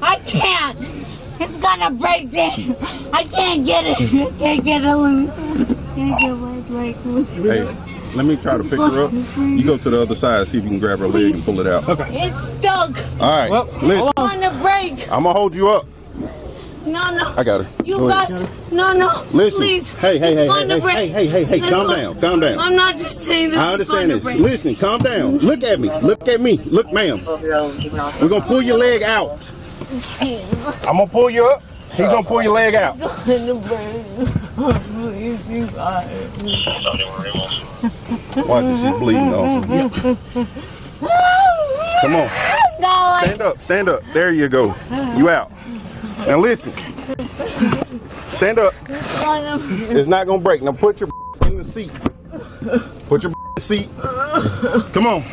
I can't. It's gonna break Daniel. I can't get it. I can't get it loose. I can't get my leg loose. Hey, let me try to pick her up. You go to the other side, see if you can grab her leg and pull it out. Okay. It's stuck. All right. Listen, It's gonna break. I'm gonna hold you up. No, no. I got her. You Go ahead. guys, no, no. Listen. Please. Hey, hey, It's hey, gonna hey, break. hey, hey, hey, hey, It's calm gonna- down, calm down. I'm not just saying this. I understand this. break. Listen, calm down. Look at me. Look at me. Look, ma'am. We're gonna pull your leg out. I'm gonna pull you up. He's gonna pull your leg out. Watch this. She's bleeding also. Come on. Stand up. Stand up. There you go. You out. Now listen. Stand up. It's not gonna break. Now put your [LAUGHS] in the seat. Put your [LAUGHS] seat. Come on. [LAUGHS]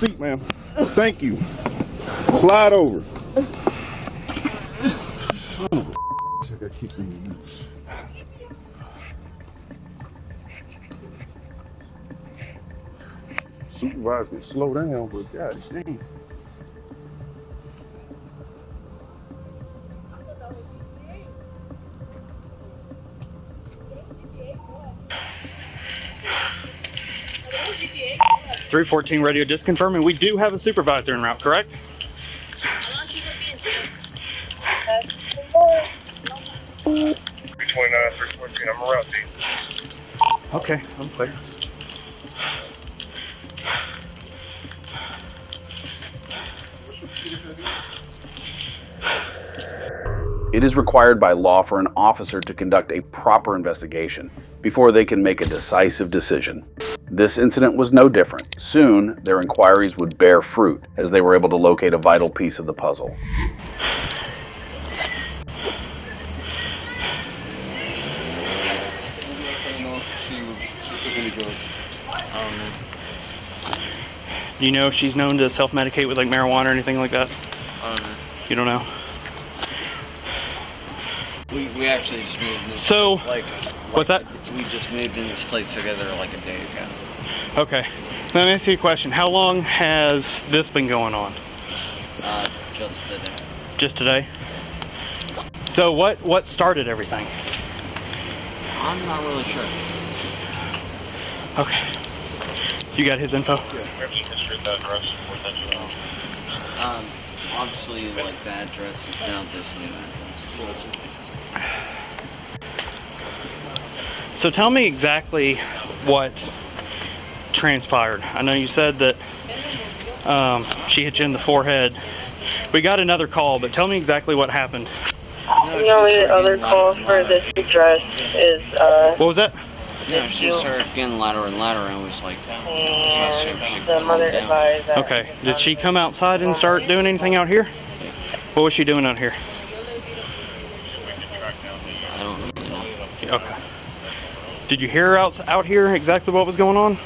Seat, ma'am. Thank you. Slide over. A I gotta keep them loose. Supervisor can slow down, but God damn. Three fourteen radio, just confirming we do have a supervisor en route, correct? Three twenty nine, three fourteen. I'm around D. Okay, I'm clear. It is required by law for an officer to conduct a proper investigation before they can make a decisive decision. This incident was no different. Soon, their inquiries would bear fruit as they were able to locate a vital piece of the puzzle. Do you know if she's known to self-medicate with like marijuana or anything like that? I. You don't know. We, we actually just moved in this So, place, like, what's like, We just moved in this place together like a day ago. Okay. Let me ask you a question. How long has this been going on? Uh, just today. Just today? So what what started everything? I'm not really sure. Okay. You got his info? Um, obviously, like the address is now this new address. So tell me exactly what transpired. I know you said that um, she hit you in the forehead. We got another call, but tell me exactly what happened The only other call for this address is uh, What was that? No, she started getting louder and louder and was like, I was not she the mother down. advised that. Okay. Did she come outside and start doing anything out here? What was she doing out here? I don't really know. Okay. Did you hear out out here exactly what was going on?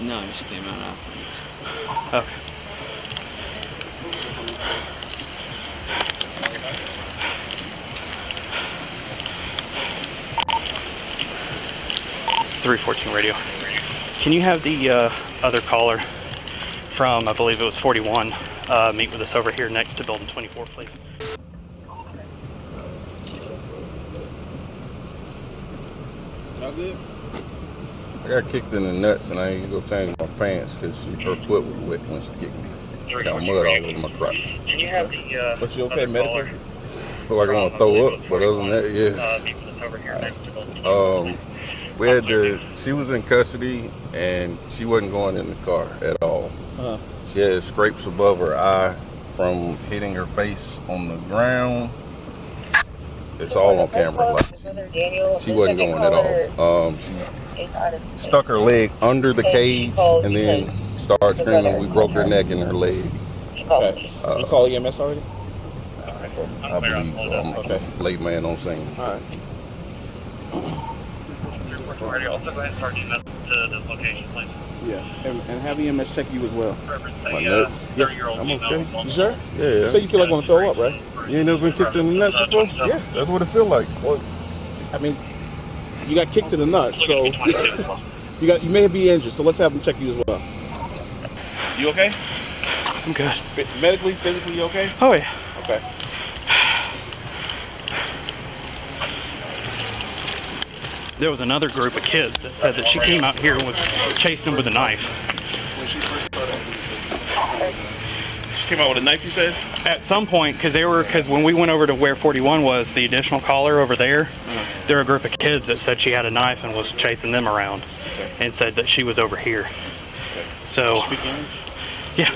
No, I just came out after. Okay. Three fourteen radio. Can you have the uh, other caller from I believe it was forty one uh, meet with us over here next to building twenty four, please? Y'all good? I got kicked in the nuts and I ain't go change my pants because her foot was wet when she kicked me. I got mud all over my crotch. Can you have the, uh, But you okay other medically? caller, Feel like I want to throw up, but other than that, yeah. uh, meet with us over here next to building Um, we had to. She was in custody, and she wasn't going in the car at all. Uh-huh. She had scrapes above her eye from hitting her face on the ground. It's all on camera. Like she wasn't going at all. Um, she stuck her leg under the cage and then started screaming. We broke her neck and her leg. Okay. Uh, you call EMS already? I believe so. I'm okay. late man on scene. All right. Alrighty, also go ahead and start EMS to this location, please. Yeah, and, and have EMS check you as well. My A, uh, nuts. 30-year-old I'm okay. You sure? Yeah. So you feel like want to throw up, right? You ain't never been kicked in the nuts before? Yeah. That's what it feel like. I mean, you got kicked in the nuts, so [LAUGHS] you got you may be injured. So let's have them check you as well. You okay? I'm good. Medically, physically, you okay? Oh yeah. Okay. There was another group of kids that said that she came out here and was chasing them with a knife. She came out with a knife. You said? At some point, because they were, because when we went over to where 41 was, the additional caller over there, uh-huh. there were a group of kids that said she had a knife and was chasing them around, and said that she was over here. So, yeah.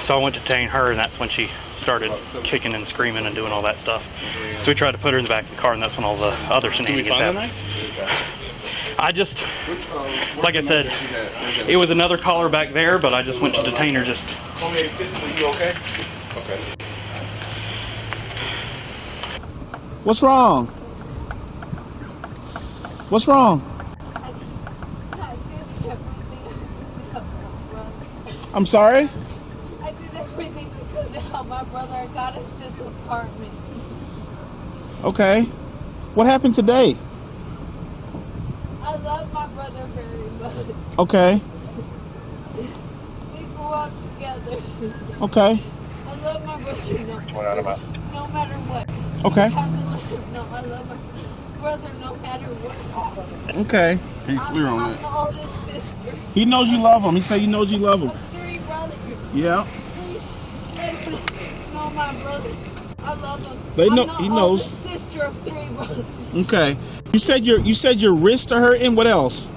So I went to detain her, and that's when she started kicking and screaming and doing all that stuff. So we tried to put her in the back of the car, and that's when all the other Did we shenanigans find the happened. knife? I just, like I said, it was another caller back there, but I just went to detain her just Okay, physically, you okay? Okay. What's wrong? What's wrong? I'm sorry? I did everything I could to help my brother. I got us this apartment. Okay. What happened today? I love my brother very much. Okay. We grew up together. Okay. I love my brother no, What no matter what. Okay. I have to live- No, I love my brother no matter what. Okay. He's clear on I'm that. the oldest sister. He knows you love him. He said he knows you love him. Three brothers. Yeah. No, my brothers. I love them. They know- I'm the he knows. sister of three brothers. Okay. You said your you said your wrists are hurting. What else?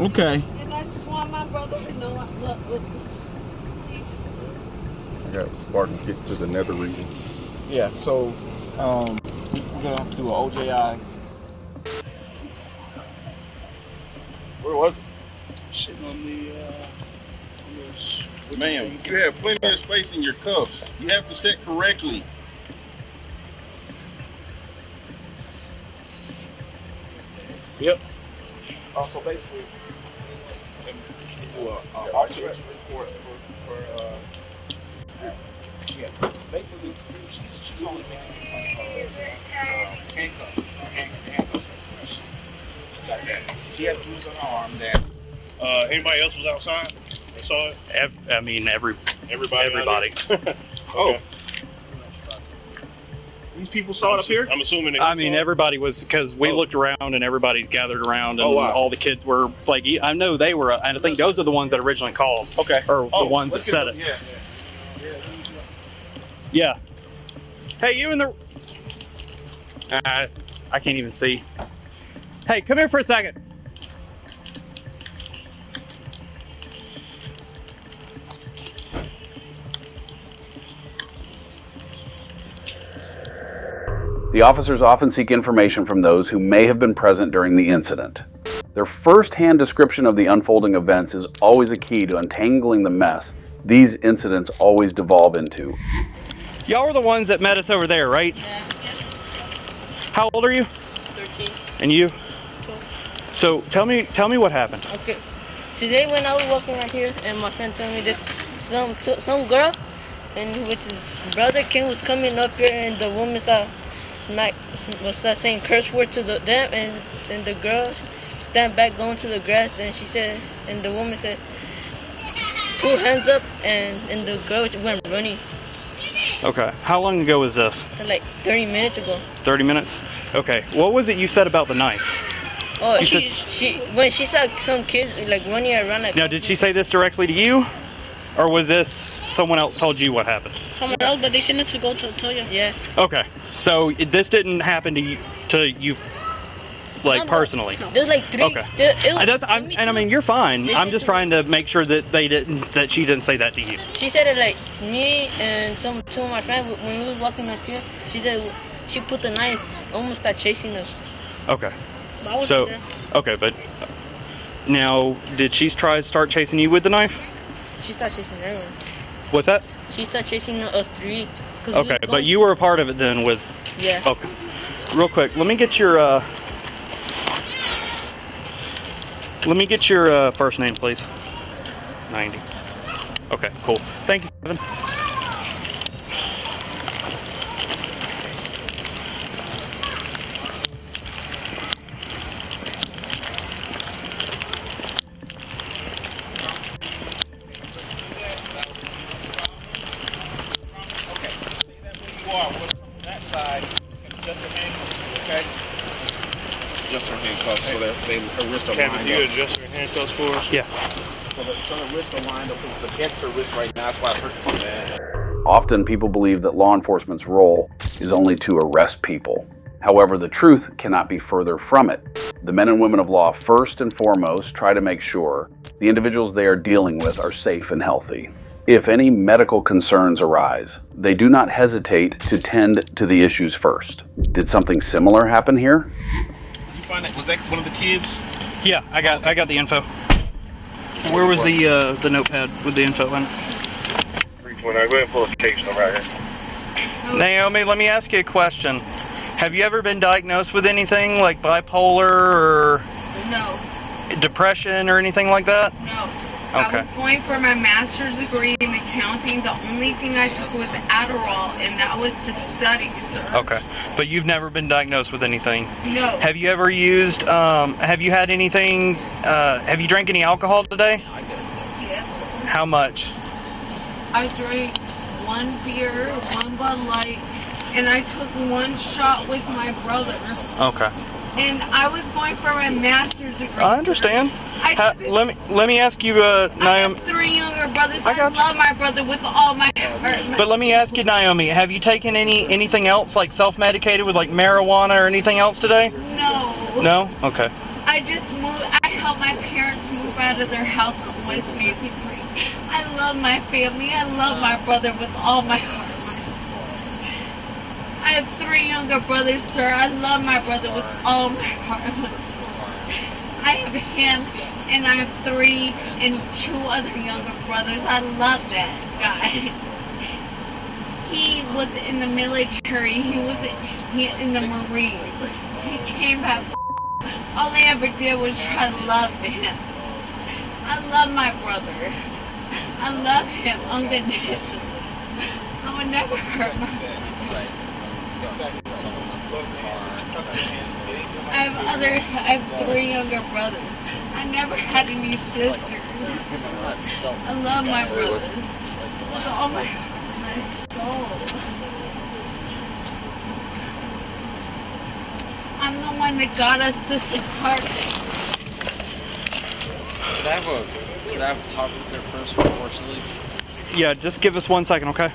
Okay. And I just want my brother to know I love him. I got Spartan kicked to the nether region. Yeah. So, um, we're gonna have to do an OJI. Where was it? Sitting on the. Uh, Ma'am, you have plenty of space in your cuffs. You have to sit correctly. Yep. Uh, so basically, do a, a observation report for, for uh, yeah, basically, she's, she's only making uh, uh, handcuffs, hand- handcuffs. She got that. She has bruises on her arm that. Uh, anybody else was outside? They saw it? Ev- I mean, every Everybody? everybody. [LAUGHS] Oh. These people saw it up here? I'm assuming they I mean, everybody was because we looked around and everybody's gathered around, and Oh, wow. all the kids were like, I know they were, and I think those are the ones that originally called. Okay. Or Oh, the ones that let's said get it. them- Yeah. Hey, you in the. Uh, I can't even see. Hey, come here for a second. The officers often seek information from those who may have been present during the incident. Their first hand description of the unfolding events is always a key to untangling the mess these incidents always devolve into. Y'all were the ones that met us over there, right? Yeah. How old are you? 13. And you? 12. So tell me, tell me what happened. Okay. Today when I was walking right here, and my friend told me this some some girl, and with his brother Ken was coming up here, and the woman started smack was start saying curse word to the, them, and and the girl stand back going to the grass. Then she said, and the woman said, put hands up, and and the girl went running. Okay. How long ago was this? Like 30 minutes ago. 30 minutes? Okay. What was it you said about the knife? Oh, You she, said- she when she saw some kids like running around like Now, did she say this directly to you? Or was this someone else told you what happened? someone else, but they sent us to go to tell you. Yeah. Okay. So this didn't happen to you, to you like No, no. personally? There's like three. Okay. There, was, I just, I'm, and I mean, you're fine. I'm just trying to make sure that they didn't, that she didn't say that to you. She said it like me and some two of my friends when we were walking up here. She said she put the knife, almost started chasing us. Okay. But I wasn't So, there. okay, but now, did she try to start chasing you with the knife? She started chasing everyone. What's that? She started chasing us three. Okay, were but you were a part of it then with. Yeah. Okay. Real quick, let me get your. uh Let me get your uh, first name, please. 90. Okay, cool. Thank you, Kevin. You are with that side, just a hand, okay? It's just her handcuffs, so that they, her wrists are Kevin, lined you up. adjust your handcuffs for us? Yeah. So the, so the wrists are lined up because it's against her wrist right now. That's why it hurts so bad. Often people believe that law enforcement's role is only to arrest people. However, the truth cannot be further from it. The men and women of law, first and foremost, try to make sure the individuals they are dealing with are safe and healthy. If any medical concerns arise, they do not hesitate to tend to the issues first. Did something similar happen here? You find that, was that one of the kids? Yeah, I got I got the info. Where was the uh, the notepad with the info in? 329, go ahead and pull the case number right here. Naomi, let me ask you a question. Have you ever been diagnosed with anything like bipolar or No, depression or anything like that? no. I was going for my master's degree in accounting. The only thing I took was Adderall, and that was to study, sir. Okay. But you've never been diagnosed with anything? No. Have you ever used, um, have you had anything, uh, have you drank any alcohol today? Yes. How much? I drank one beer, one Bud Light, and I took one shot with my brother. Okay. And I was going for my master's degree. I understand. I let me let me ask you, uh, Naomi. Three younger brothers. I, love my brother with all my heart. But let me ask you, Naomi. Have you taken any anything else like self-medicated with like marijuana or anything else today? No. No. Okay. I just moved. I helped my parents move out of their house on West Nancy Creek. I love my family. I love my brother with all my heart and my soul. I have three younger brothers, sir. I love my brother with all my heart. I have him, and I have three and two other younger brothers. I love that guy. He was in the military. He was in the Marines. He came back all I ever did was try to love him. I love my brother. I love him unconditionally. I would never hurt my brother. I have other, I have three younger brothers. I never had any sisters. I love my brothers with all my my soul. I'm the one that got us this apartment. Could I have a could I have a talk with her first before she leaves? Yeah. Just give us one second, okay?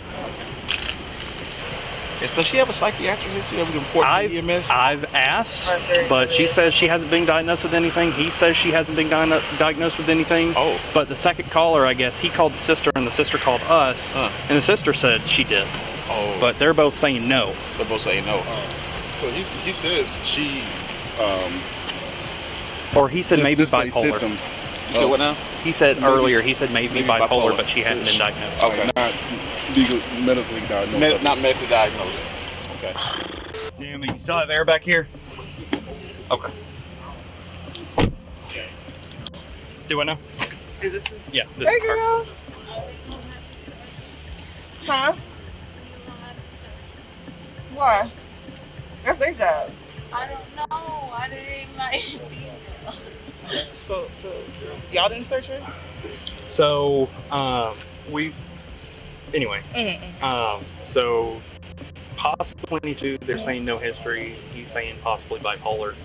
Yes, does she have a psychiatric history of report to I've, EMS? I've asked, but she says she hasn't been diagnosed with anything. He says she hasn't been di- diagnosed with anything. Oh. But the second caller, I guess, he called the sister and the sister called us, and the sister said she did. Oh. But they're both saying no. They're both saying no. So he he says she um Or he said dis- maybe bipolar. symptoms. You said what now? He said Maybe- earlier he said maybe, maybe bipolar, bipolar. but she hadn't been diagnosed. Okay. not legal, medically diagnosed. Med- not medically diagnosed. Okay. Damn, it, you still have air back here? Okay. Do I know? Is this? Yeah. This Hey, is her. girl. Huh? Why? That's their job. I don't know. I didn't like [LAUGHS] So, so y'all didn't search her? So, um, we. Anyway, um, so possibly 22. They're saying no history. He's saying possibly bipolar,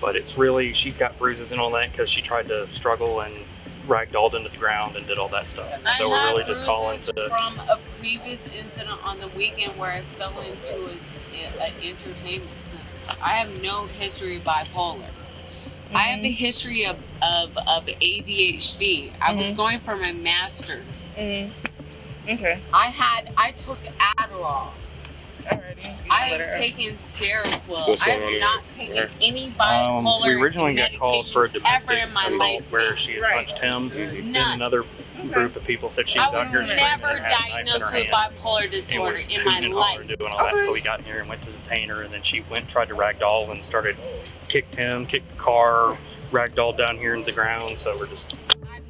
but it's really she's got bruises and all that because she tried to struggle and ragdolled into the ground and did all that stuff. I so we're really just calling to. from a previous incident on the weekend where I fell into an entertainment center. I have no history of bipolar. I have a history of, of, of ADHD. I was Mhm. going for my master's. Mm. Okay. I had I took Adderall. Alrighty. I have taken Seroquel. I have not there? taken any Um, bipolar we originally got called for a ever domestic assault life. where she had Right. punched him. Then None. another group of people said she was I out here was never and had a knife in diagnosed with hand. bipolar and disorder was in my hooting and life. doing all that. So we got in here and went to the painter, and then she went tried to ragdoll and started kicked him, kicked the car, ragdolled down here into the ground. So we're just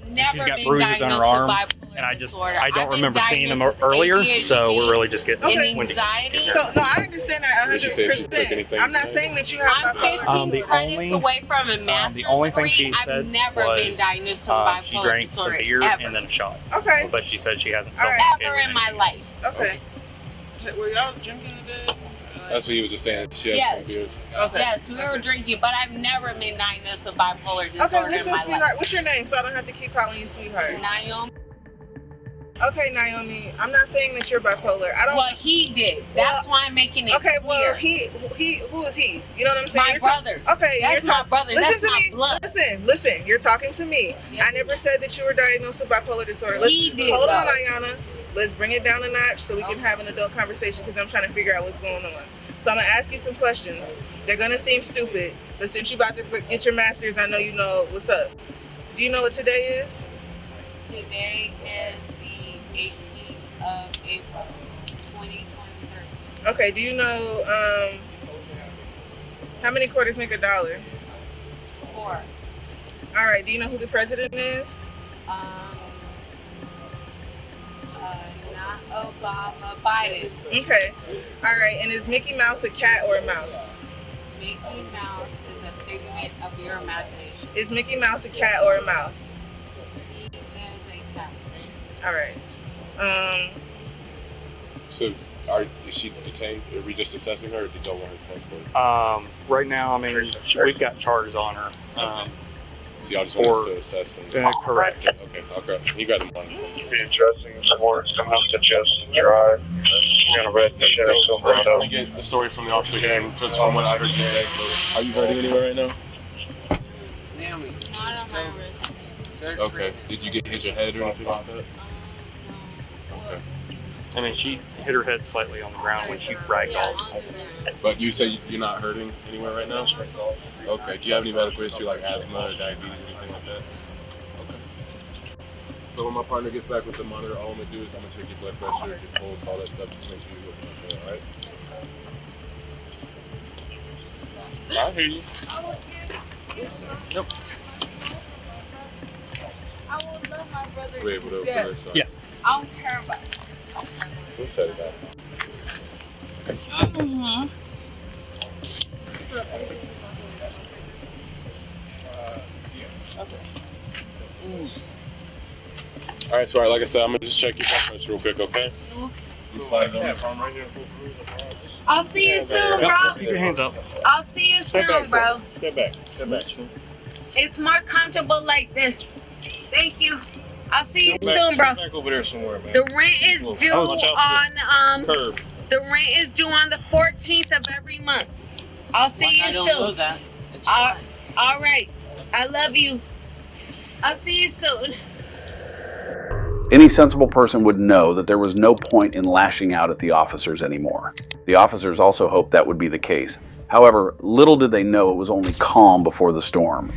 Never she's got been bruises on her arm, and I just disorder. I don't I've remember seeing them earlier. ADHD So we're really just getting and when to- anxiety. So no, I understand that Did she say she took 100. anything percent I'm not saying that you have I'm 15 Um, the credits only- away from a Um, the only thing degree. she I've said never was been diagnosed with uh, bipolar she drank some disorder beer ever. and then a shot. Okay. But she said she hasn't All right. self-medicated ever in my life. Okay. Were y'all drinking today? That's what he was just saying. She Yes. Okay. Yes, we were drinking, but I've never been diagnosed with bipolar Okay, disorder in listen, my life. What's your name so I don't have to keep calling you sweetheart? Naomi. Okay, Naomi. I'm not saying that you're bipolar. I don't. Well, he did. That's why I'm making it Okay, well, he he who is he? You know what I'm saying? My You're ta- brother. okay, That's you're my brother. Listen That's to my me. blood. Listen, listen. You're talking to me. I never said that you were diagnosed with bipolar disorder. Let's, He did, Hold on. Ayana. Let's bring it down a notch so we can oh. have an adult conversation because I'm trying to figure out what's going on. So I'm gonna ask you some questions. They're gonna seem stupid, but since you're about to get your master's, I know you know what's up. Do you know what today is? Today is the 18th of April, 2023. Okay. Do you know um, how many quarters make a dollar? Four. All right. Do you know who the president is? Um, not Obama, Biden. Okay. All right. And is Mickey Mouse a cat or a mouse? Mickey Mouse is a figment of your imagination. Is Mickey Mouse a cat or a mouse? He is a cat. All right. Um. So, are, is she detained? Are we just assessing her, or did y'all want her transported? Um, right now, I mean, we've got charges on her. Um, So y'all just want for to assess and... uh, correct. Okay, okay. You got the money. Be addressing towards the Mr. Justin Drive. You're gonna read the sheriff's over I'm trying to get the story from the officer here, just from what I heard you say. So, are you ready anywhere right now? Not on my wrist. Okay. Did you get hit your head or anything like that? Okay. I mean, she hit her head slightly on the ground when she ragdolled. But you say you're not hurting anywhere right now? Okay. Do you have any medical history like asthma or diabetes, or anything like that? Okay. So when my partner gets back with the monitor, all I'm gonna do is I'm gonna check your blood pressure, your pulse, all that stuff, just make sure you're looking okay, alright? I hear you. Yep. I will love my brother We're able to to open this up. Yeah. I don't care about Who said that? Mm-hmm. Alright, so alright, like I said, I'm gonna just check your blood pressure real quick, okay? You slide it on the phone right here. I'll see you soon, bro. keep your hands up. I'll see you Step back, soon, bro. Step back. Step back. It's more comfortable like this. Thank you. I'll see you back, soon, bro. Back over there somewhere, man. The rent is due watch out for on um. Curb. The rent is due on the 14th of every month. I'll see you I don't soon. know that. It's all, all right. I love you. I'll see you soon. Any sensible person would know that there was no point in lashing out at the officers anymore. The officers also hoped that would be the case, However, little did they know it was only calm before the storm.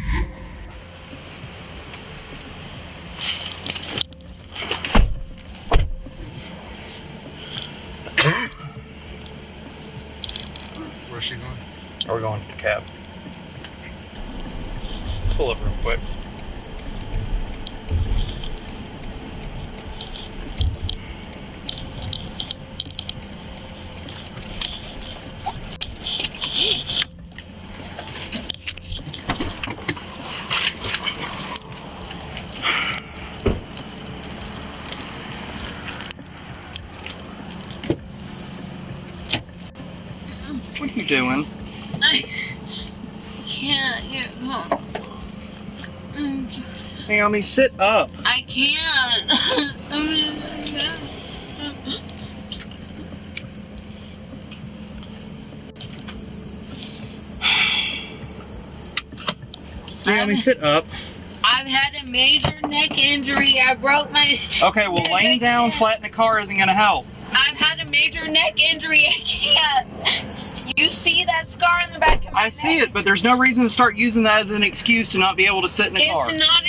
Where's she going? Are going to the cab? Pull up real quick. What are you doing? I can't get home. Mm, Naomi, sit up. I can't. [LAUGHS] Naomi, sit up. I've had a major neck injury. I broke my. [LAUGHS] Okay, well, laying down flat in the car isn't gonna help. I've had a major neck injury. I can't. You see that scar in the back of my I see it, but there's no reason to start using that as an excuse to not be able to sit in the car. It's not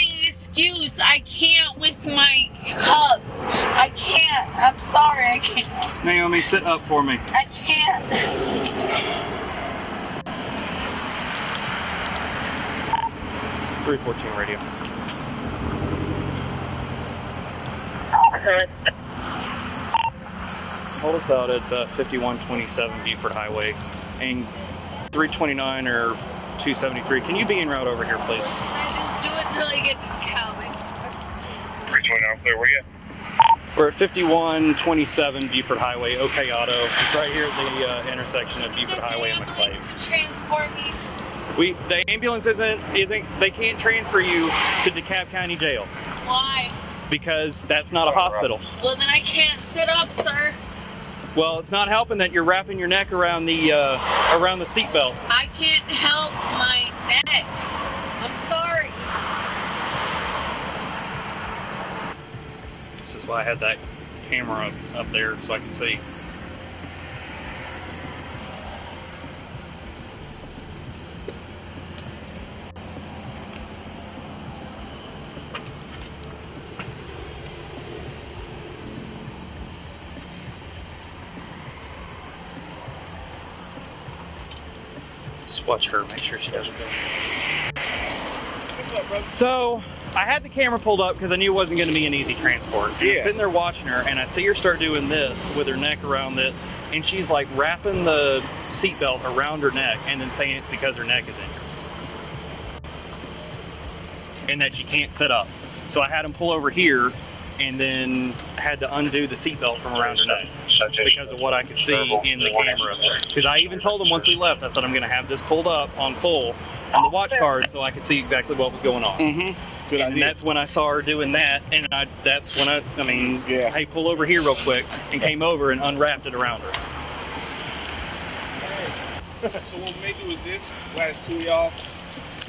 excuse. I can't with my cups. I can't. I'm sorry. I can't. Naomi, sit up for me. I can't. 314 radio. Hold us out at uh, 5127 Buford Highway and 329 or 273. Can you be en route over here, please? I just do it till I get to Calvin. 329 clear, where you? We're at 5127 Buford Highway, OK Auto. It's right here at the uh, intersection of Buford Highway and McClave. Transport me. We the ambulance isn't isn't they can't transfer you to DeKalb County Jail Why? because that's not a hospital. Well, then I can't sit up, sir. Well, it's not helping that you're wrapping your neck around the uh, around the seatbelt. I can't help my neck. I'm sorry. This is why I had that camera up, there so I could see. Just watch her, make sure she doesn't go. What's up, brother? So I had the camera pulled up because I knew it wasn't going to be an easy transport. And I'm Yeah. sitting there watching her, and I see her start doing this with her neck around it, and she's like wrapping the seatbelt around her neck, and then saying it's because her neck is injured, and that she can't sit up. So I had him pull over here, and then had to undo the seatbelt from around her neck because of what I could see in the camera. Because I even told him once we left, I said I'm going to have this pulled up on full on the watch card so I could see exactly what was going on. Mm-hmm. Good and idea. that's when I saw her doing that, and I, that's when I, I mean, hey, pull over here real quick, and came over and unwrapped it around her. [LAUGHS] so what we may do is this: last two of y'all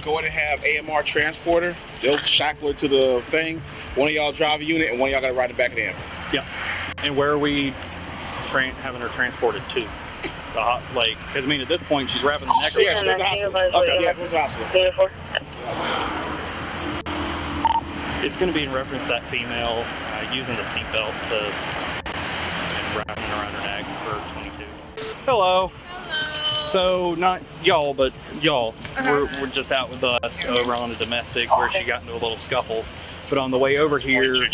go ahead and have AMR transporter. They'll shackle it to the thing. One of y'all drive a unit, and one of y'all got to ride the back of the ambulance. Yeah. And where are we tra- having her transported to? The hot, like, because I mean, at this point, she's wrapping the neck Yeah, around she's at the hospital. Okay. Yeah, go to the hospital. It's going to be in reference to that female uh, using the seatbelt to and wrapping around her neck for 22. Hello. Hello. So not y'all, but y'all. We're, we're just out with us over on a domestic where she got into a little scuffle. But on the way over here, um,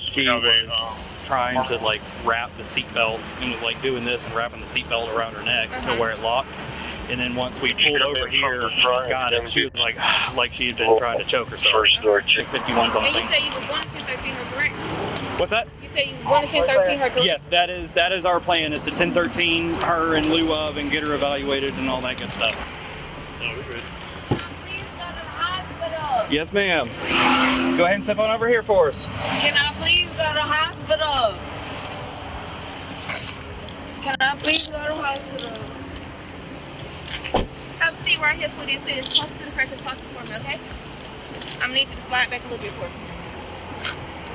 she was trying to like wrap the seatbelt and was like doing this and wrapping the seatbelt around her neck to where it locked. And then once we pulled over here, got it, she was like, [SIGHS] like she had been trying to choke herself. Like 51's on And you scene. say you was going to 1013 her correct? What's that? You say you was going to 1013 her correct? Yes, that is that is our plan. Is to 1013 her in lieu of and get her evaluated and all that good stuff. Yes, ma'am. Go ahead and step on over here for us. Can I please go to hospital? Can I please go to hospital? Have a seat right here, sweetie. Sit as close to the crack as possible for me, okay? I'm gonna need you to slide back a little bit for me.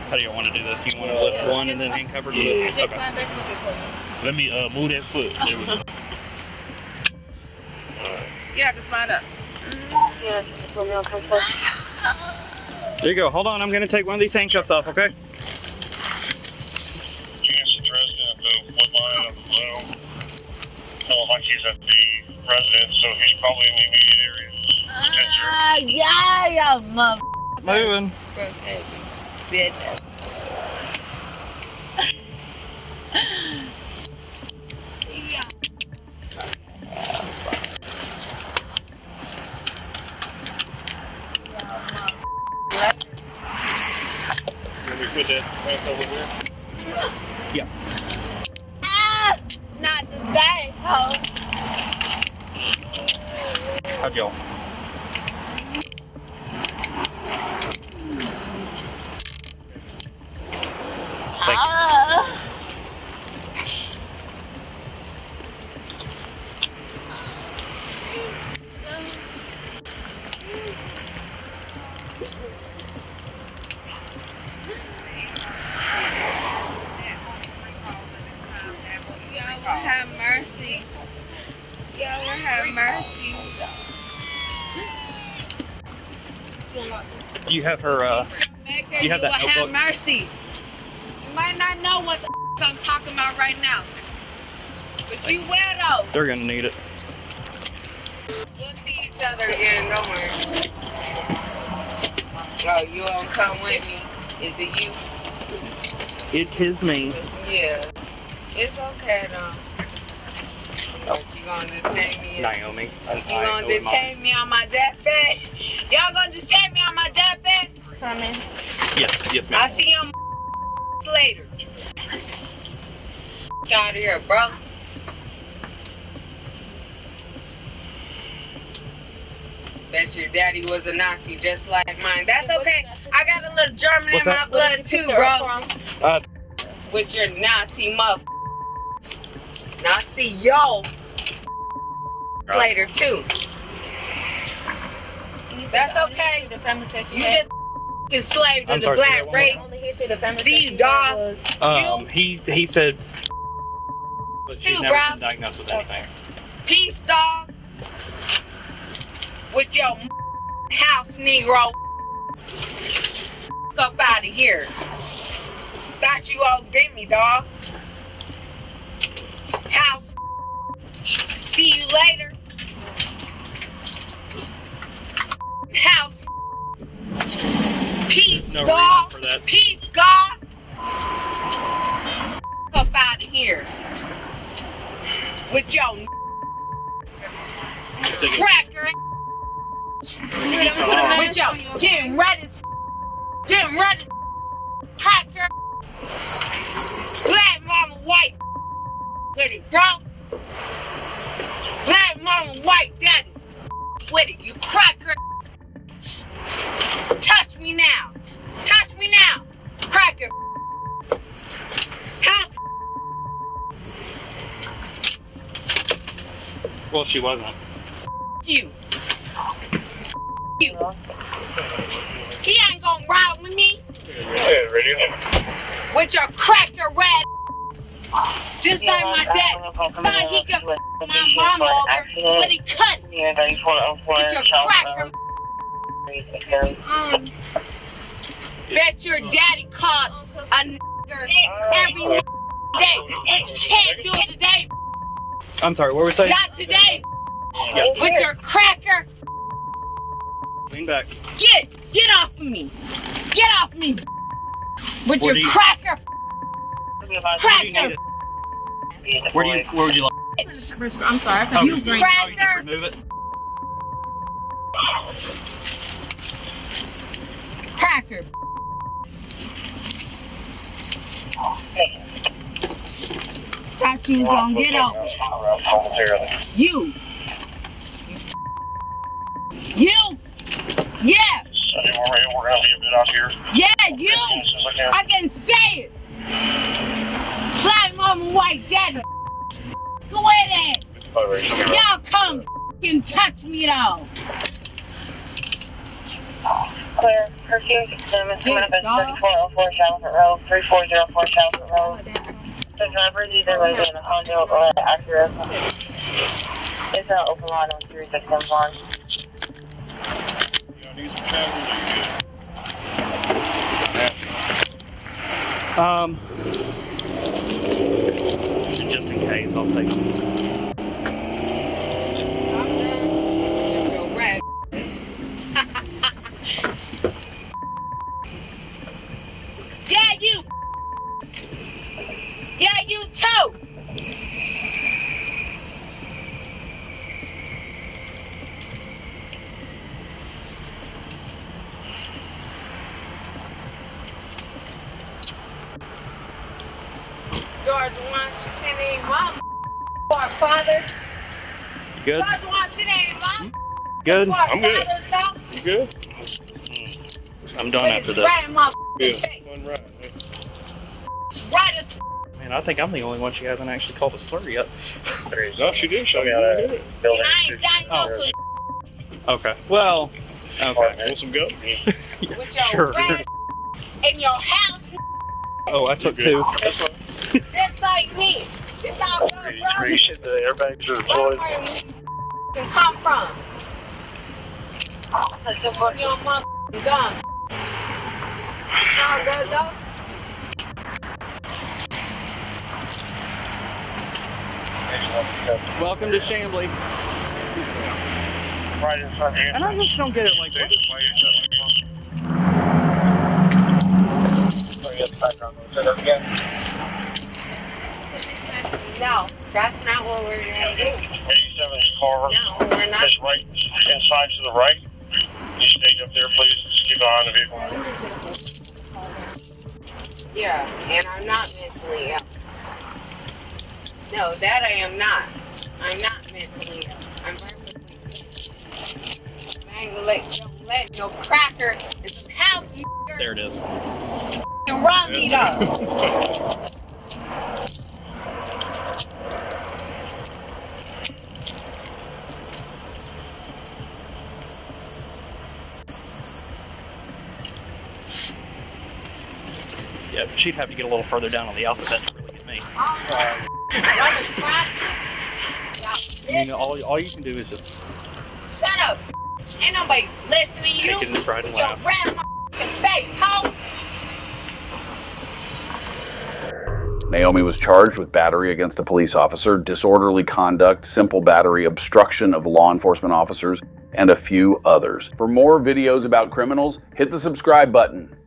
How do you want to do this? You want to lift one and then handcuff her to Yeah. it? Just back a little bit for me. Let me uh, move that foot. There we go. Yeah, just line up. Yeah, put me on comfort. There you go. Hold on. I'm going to take one of these handcuffs off, okay? Chance the resident of the wood line of the blue. Tell him like he's at the residence, so he's probably in the immediate area. Ah, yeah, yeah, mother. Moving. Bitch. [LAUGHS] Can we put that back over there? Yeah. Ah, not today, ho. How'd y'all? Ah. Y'all will have mercy. Y'all will have mercy. Do you have her, uh, Maker, you have that will have mercy. You might not know what the [LAUGHS] I'm talking about right now. But you will though. They're going to need it. We'll see each other again, don't worry. Oh, you won't come with me? Is it you? It is me. Yeah. It's okay though. But you gonna detain me? Naomi. You gonna detain me on my deathbed? Y'all gonna detain me on my. Yes, yes, ma'am. I ma'am. see you later. Get out of here, bro. Bet your daddy was a Nazi just like mine. That's okay. I got a little German What's in my that? blood too, bro. Uh, With your Nazi mother. Now I see y'all later too. That's okay. The family You just enslaved to I'm the sorry, black race. time. Only history the family See, dog. um, he, he said, but she's never bro. been diagnosed with anything. Peace, dog. With your house Negro. Up out of here. Thought you all get me, dog. House. See you later. House. Peace, No dog. reason for that. Peace, God. Up out of here. With your cracker. With your getting ready. Getting ready. Cracker. Black mama white. With it, bro. Black mama white daddy. With it, you cracker. Touch me now. Touch me now. Cracker. How Well, she wasn't. you? You. He ain't gonna ride with me Yeah, radio. with your cracker red. Just like my dad thought he could f- my mama over, but he couldn't. With your cracker. Um, bet your daddy caught a nigger every oh. day, but you can't do it today. I'm sorry, what were we saying? Not today. Yeah. With your cracker. Lean back. Get get off of me. Get off me. With Where your you- cracker. Where do Cracker. Where do you, where would you like? I'm sorry. Oh, you, oh, you just Cracker. remove it? Cracker. Thought you was gonna get off. You. You. Yeah. We're, gonna leave a bit out here. Yeah, you. As soon as I can. I can say it. Black mama, white daddy. Go ahead. Y'all come and touch me though. Clear. Curfew system is coming up at 3404 Chalifant Road, 3404 Chalifant Road. The driver is either waiting in a Honda or an Acura. It's to open line on 3671. Um, just in case, I'll take them. Yeah, you. Yeah, you too. George Washington ain't my our father. You good? George Washington ain't my Good? our I'm good. father's. You good? I'm done But after it's this. right in my Good. face. Right as Man, I think I'm the only one she hasn't actually called a slur yet. No, she did show me how to do it. and I ain't diagnosed Oh. Okay. Well, okay. Want some go? with your [LAUGHS] Sure. in your house Oh, I took two. Just like me. This all good, bro. You said the airbags are Where deployed. you can come from? With your motherfucking gun. It's all good though. Welcome to Chamblee. Right in front of you. And I just don't get it like what? No, that's not what we're gonna do. 87's car. No, we're not. Is right inside to the right. You stay up there, please. Just keep an eye on the vehicle. Yeah, and I'm not mentally ill. No, that I am not. I'm not mentally ill. I'm perfectly sane. I ain't gonna let, don't let no cracker in some house you There it is. run me though. [LAUGHS] Yeah, but she'd have to get a little further down on the alphabet to really get me. Run the cracker. All, all you can do is just Shut up. Ain't nobody listening to you. Take it in and With your grandma face, hoe. Naomi was charged with battery against a police officer, disorderly conduct, simple battery, obstruction of law enforcement officers, and a few others. For more videos about criminals, hit the subscribe button.